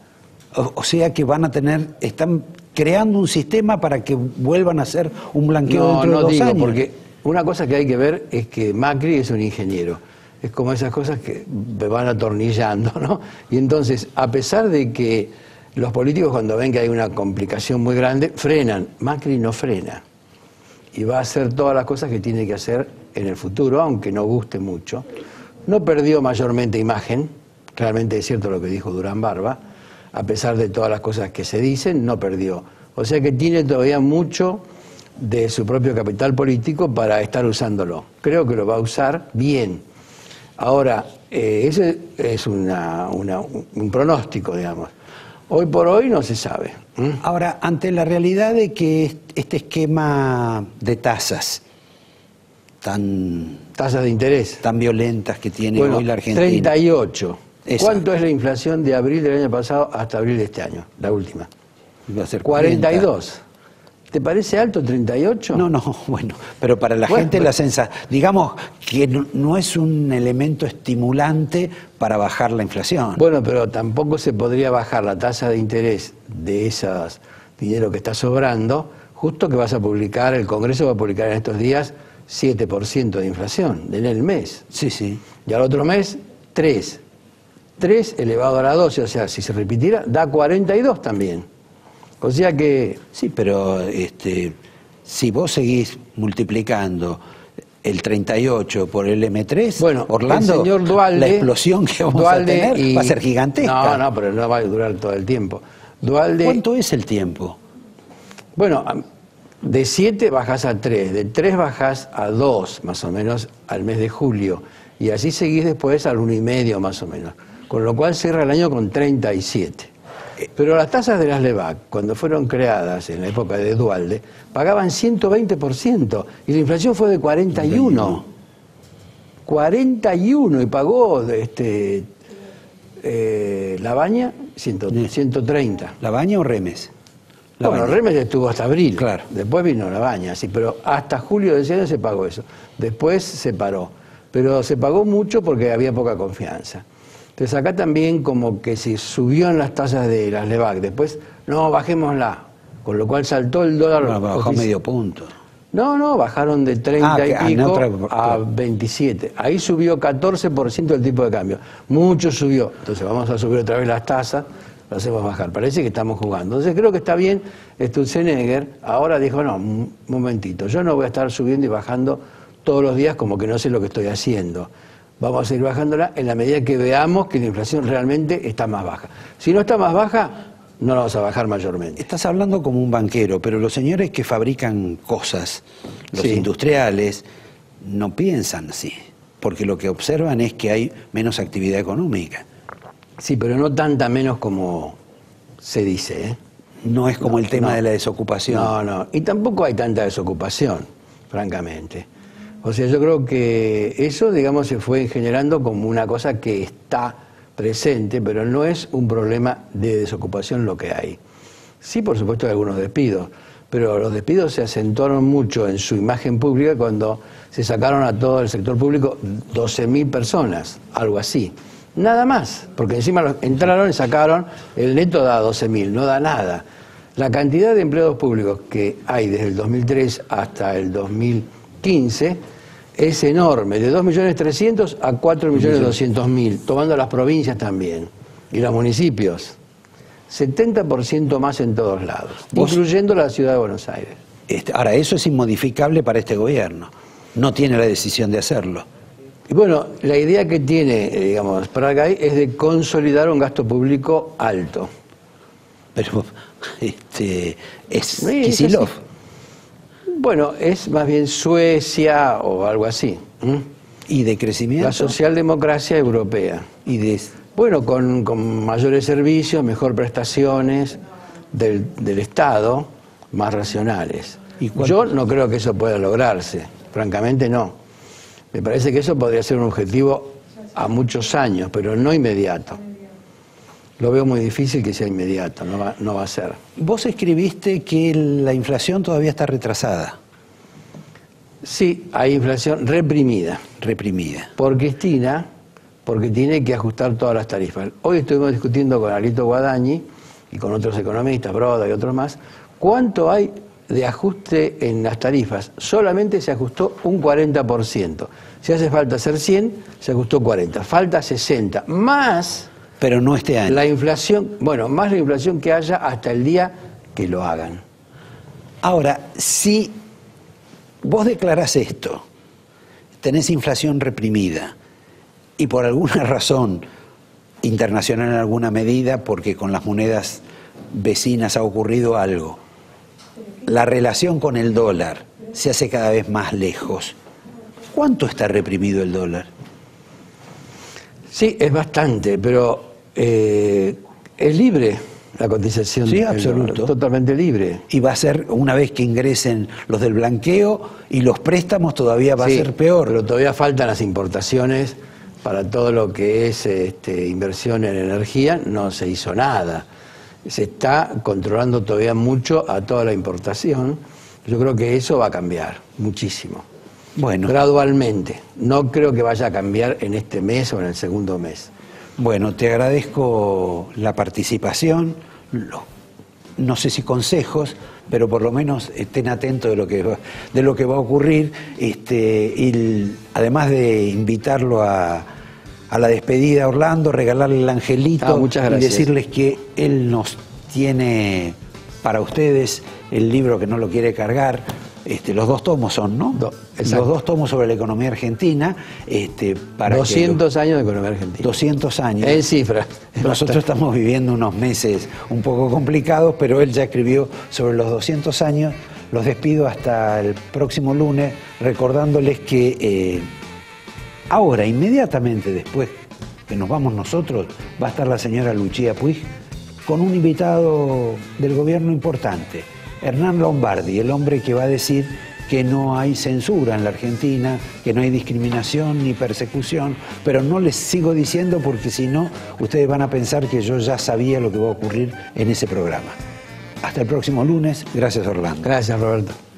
O, o sea que van a tener, están creando un sistema para que vuelvan a hacer un blanqueo
No,
dentro
no
de dos
digo,
años.
porque una cosa que hay que ver es que Macri es un ingeniero. Es como esas cosas que van atornillando, ¿no? Y entonces, a pesar de que los políticos cuando ven que hay una complicación muy grande, frenan. Macri no frena. Y va a hacer todas las cosas que tiene que hacer en el futuro, aunque no guste mucho. No perdió mayormente imagen, claramente es cierto lo que dijo Durán Barba, a pesar de todas las cosas que se dicen, no perdió. O sea que tiene todavía mucho de su propio capital político para estar usándolo. Creo que lo va a usar bien. Ahora, eh, ese es una- un pronóstico, digamos. Hoy por hoy no se sabe.
Ahora, ante la realidad de que est- este esquema de tasas tan,
Tasas de interés.
tan violentas que tiene
Bueno,
hoy la Argentina.
38.
Esa.
¿Cuánto es la inflación de abril del año pasado hasta abril de este año? La última.
Va a ser 40.
42. ¿Te parece alto 38?
No, no, bueno, pero para la
Bueno,
gente
pero-
la sensación, digamos que no, no es un elemento estimulante para bajar la inflación.
Bueno, pero tampoco se podría bajar la tasa de interés de esos dinero que está sobrando, justo que vas a publicar, el Congreso va a publicar en estos días 7% de inflación en el mes.
Sí, sí.
Y al otro mes, 3. 3 elevado a la 12, o sea, si se repitiera, da 42 también. O sea que
Sí, pero este, si vos seguís multiplicando el 38 por el M3,
Bueno,
Orlando,
el señor Dualde,
la explosión que vamos
Dualde
a tener
y-
va a ser gigantesca.
No, no, pero no va a durar todo el tiempo. Dualde,
¿Cuánto es el tiempo?
bueno, de 7 bajas a 3, de 3 bajas a 2, más o menos, al mes de julio. Y así seguís después al 1,5 más o menos. con lo cual cierra el año con 37. Pero las tasas de las LEVAC, cuando fueron creadas en la época de Dualde, pagaban 120% y la inflación fue de 41. 41 y pagó este, eh, La Baña 100 130.
¿La Baña o Remes? La
bueno,
Baña.
Remes estuvo hasta abril.
Claro.
Después vino La Baña, sí, pero hasta julio de ese año se pagó eso. Después se paró. Pero se pagó mucho porque había poca confianza. Entonces acá también como que se subió en las tasas de las LEVAC. Después, no, bajémosla. Con lo cual saltó el dólar.
Bueno, bajó medio punto.
No, no, bajaron de 30
Ah,
y pico a
claro.
27. Ahí subió 14% el tipo de cambio. Mucho subió. Entonces vamos a subir otra vez las tasas, lo hacemos bajar. Parece que estamos jugando. Entonces creo que está bien. Stutzenegger ahora dijo, no, un momentito, yo no voy a estar subiendo y bajando todos los días como que no sé lo que estoy haciendo. Vamos a seguir bajándola en la medida que veamos que la inflación realmente está más baja. Si no está más baja, no la vamos a bajar mayormente.
Estás hablando como un banquero, pero los señores que fabrican cosas, los
Sí.
industriales, no piensan así, porque lo que observan es que hay menos actividad económica.
Sí, pero no tanta menos como se dice, ¿eh?
No es como el tema
no.
de la desocupación.
No, no. Y tampoco hay tanta desocupación, francamente. O sea, yo creo que eso, digamos, se fue generando como una cosa que está presente, pero no es un problema de desocupación lo que hay. Sí, por supuesto, hay algunos despidos, pero los despidos se acentuaron mucho en su imagen pública cuando se sacaron a todo el sector público 12.000 personas, algo así. Nada más, porque encima los- entraron y sacaron, el neto da 12.000, no da nada. La cantidad de empleados públicos que hay desde el 2003 hasta el 2015 es enorme, de 2.300.000 a 4.200.000, tomando las provincias también y los municipios. 70% más en todos lados,
Vos-
incluyendo la ciudad de Buenos Aires.
Este, ahora, eso es inmodificable para este gobierno. No tiene la decisión de hacerlo.
Y bueno, la idea que tiene, eh, digamos, Paragay es de consolidar un gasto público alto.
Pero este, es
Sí, es
Kicillof.
así. Bueno, es más bien Suecia o algo así.
Y de crecimiento.
La socialdemocracia europea.
Y de,
Bueno, con, con mayores servicios, mejor prestaciones del, del Estado, más racionales.
¿Y?
Yo no creo que eso pueda lograrse, francamente no. Me parece que eso podría ser un objetivo a muchos años, pero no inmediato. Lo veo muy difícil que sea inmediato, no va, no va a ser.
vos escribiste que la inflación todavía está retrasada,
Sí, hay inflación reprimida.
reprimida.
por Cristina, porque tiene que ajustar todas las tarifas. Hoy estuvimos discutiendo con Alito Guadañi y con otros economistas, Broda y otros más, cuánto hay de ajuste en las tarifas. Solamente se ajustó un 40%. Si hace falta hacer 100, se ajustó 40. Falta 60. Más
Pero no este año.
la inflación, bueno, más la inflación que haya hasta el día que lo hagan.
Ahora, si vos declarás esto, tenés inflación reprimida y por alguna razón internacional en alguna medida, porque con las monedas vecinas ha ocurrido algo, la relación con el dólar se hace cada vez más lejos. ¿Cuánto está reprimido el dólar?
Sí, es bastante, pero eh, es libre la cotización.
Sí, absoluto.
Totalmente libre.
Y va a ser, una vez que ingresen los del blanqueo y los préstamos, todavía va
Sí,
a ser peor.
Pero todavía faltan las importaciones para todo lo que es este, inversión en energía, no se hizo nada. Se está controlando todavía mucho a toda la importación. Yo creo que eso va a cambiar muchísimo.
bueno,
Gradualmente. No creo que vaya a cambiar en este mes o en el segundo mes.
bueno, te agradezco la participación, no sé si consejos, pero por lo menos estén atentos de lo que va, de lo que va a ocurrir. Este, y además de invitarlo a, a la despedida a Orlando, regalarle el angelito
Ah,
y decirles que él nos tiene para ustedes el libro que no lo quiere cargar. Este, los dos tomos son, ¿no?
Do-
los dos tomos sobre la economía argentina. Este, para que lo-
200 años de economía argentina.
200 años.
En cifras.
Nosotros estamos viviendo unos meses un poco complicados, pero él ya escribió sobre los 200 años. Los despido hasta el próximo lunes, recordándoles que eh, ahora, inmediatamente después que nos vamos nosotros, va a estar la señora Lucía Puig con un invitado del gobierno importante, Hernán Lombardi, el hombre que va a decir que no hay censura en la Argentina, que no hay discriminación ni persecución, pero no les sigo diciendo porque si no, ustedes van a pensar que yo ya sabía lo que va a ocurrir en ese programa. Hasta el próximo lunes. Gracias, Orlando.
Gracias, Roberto.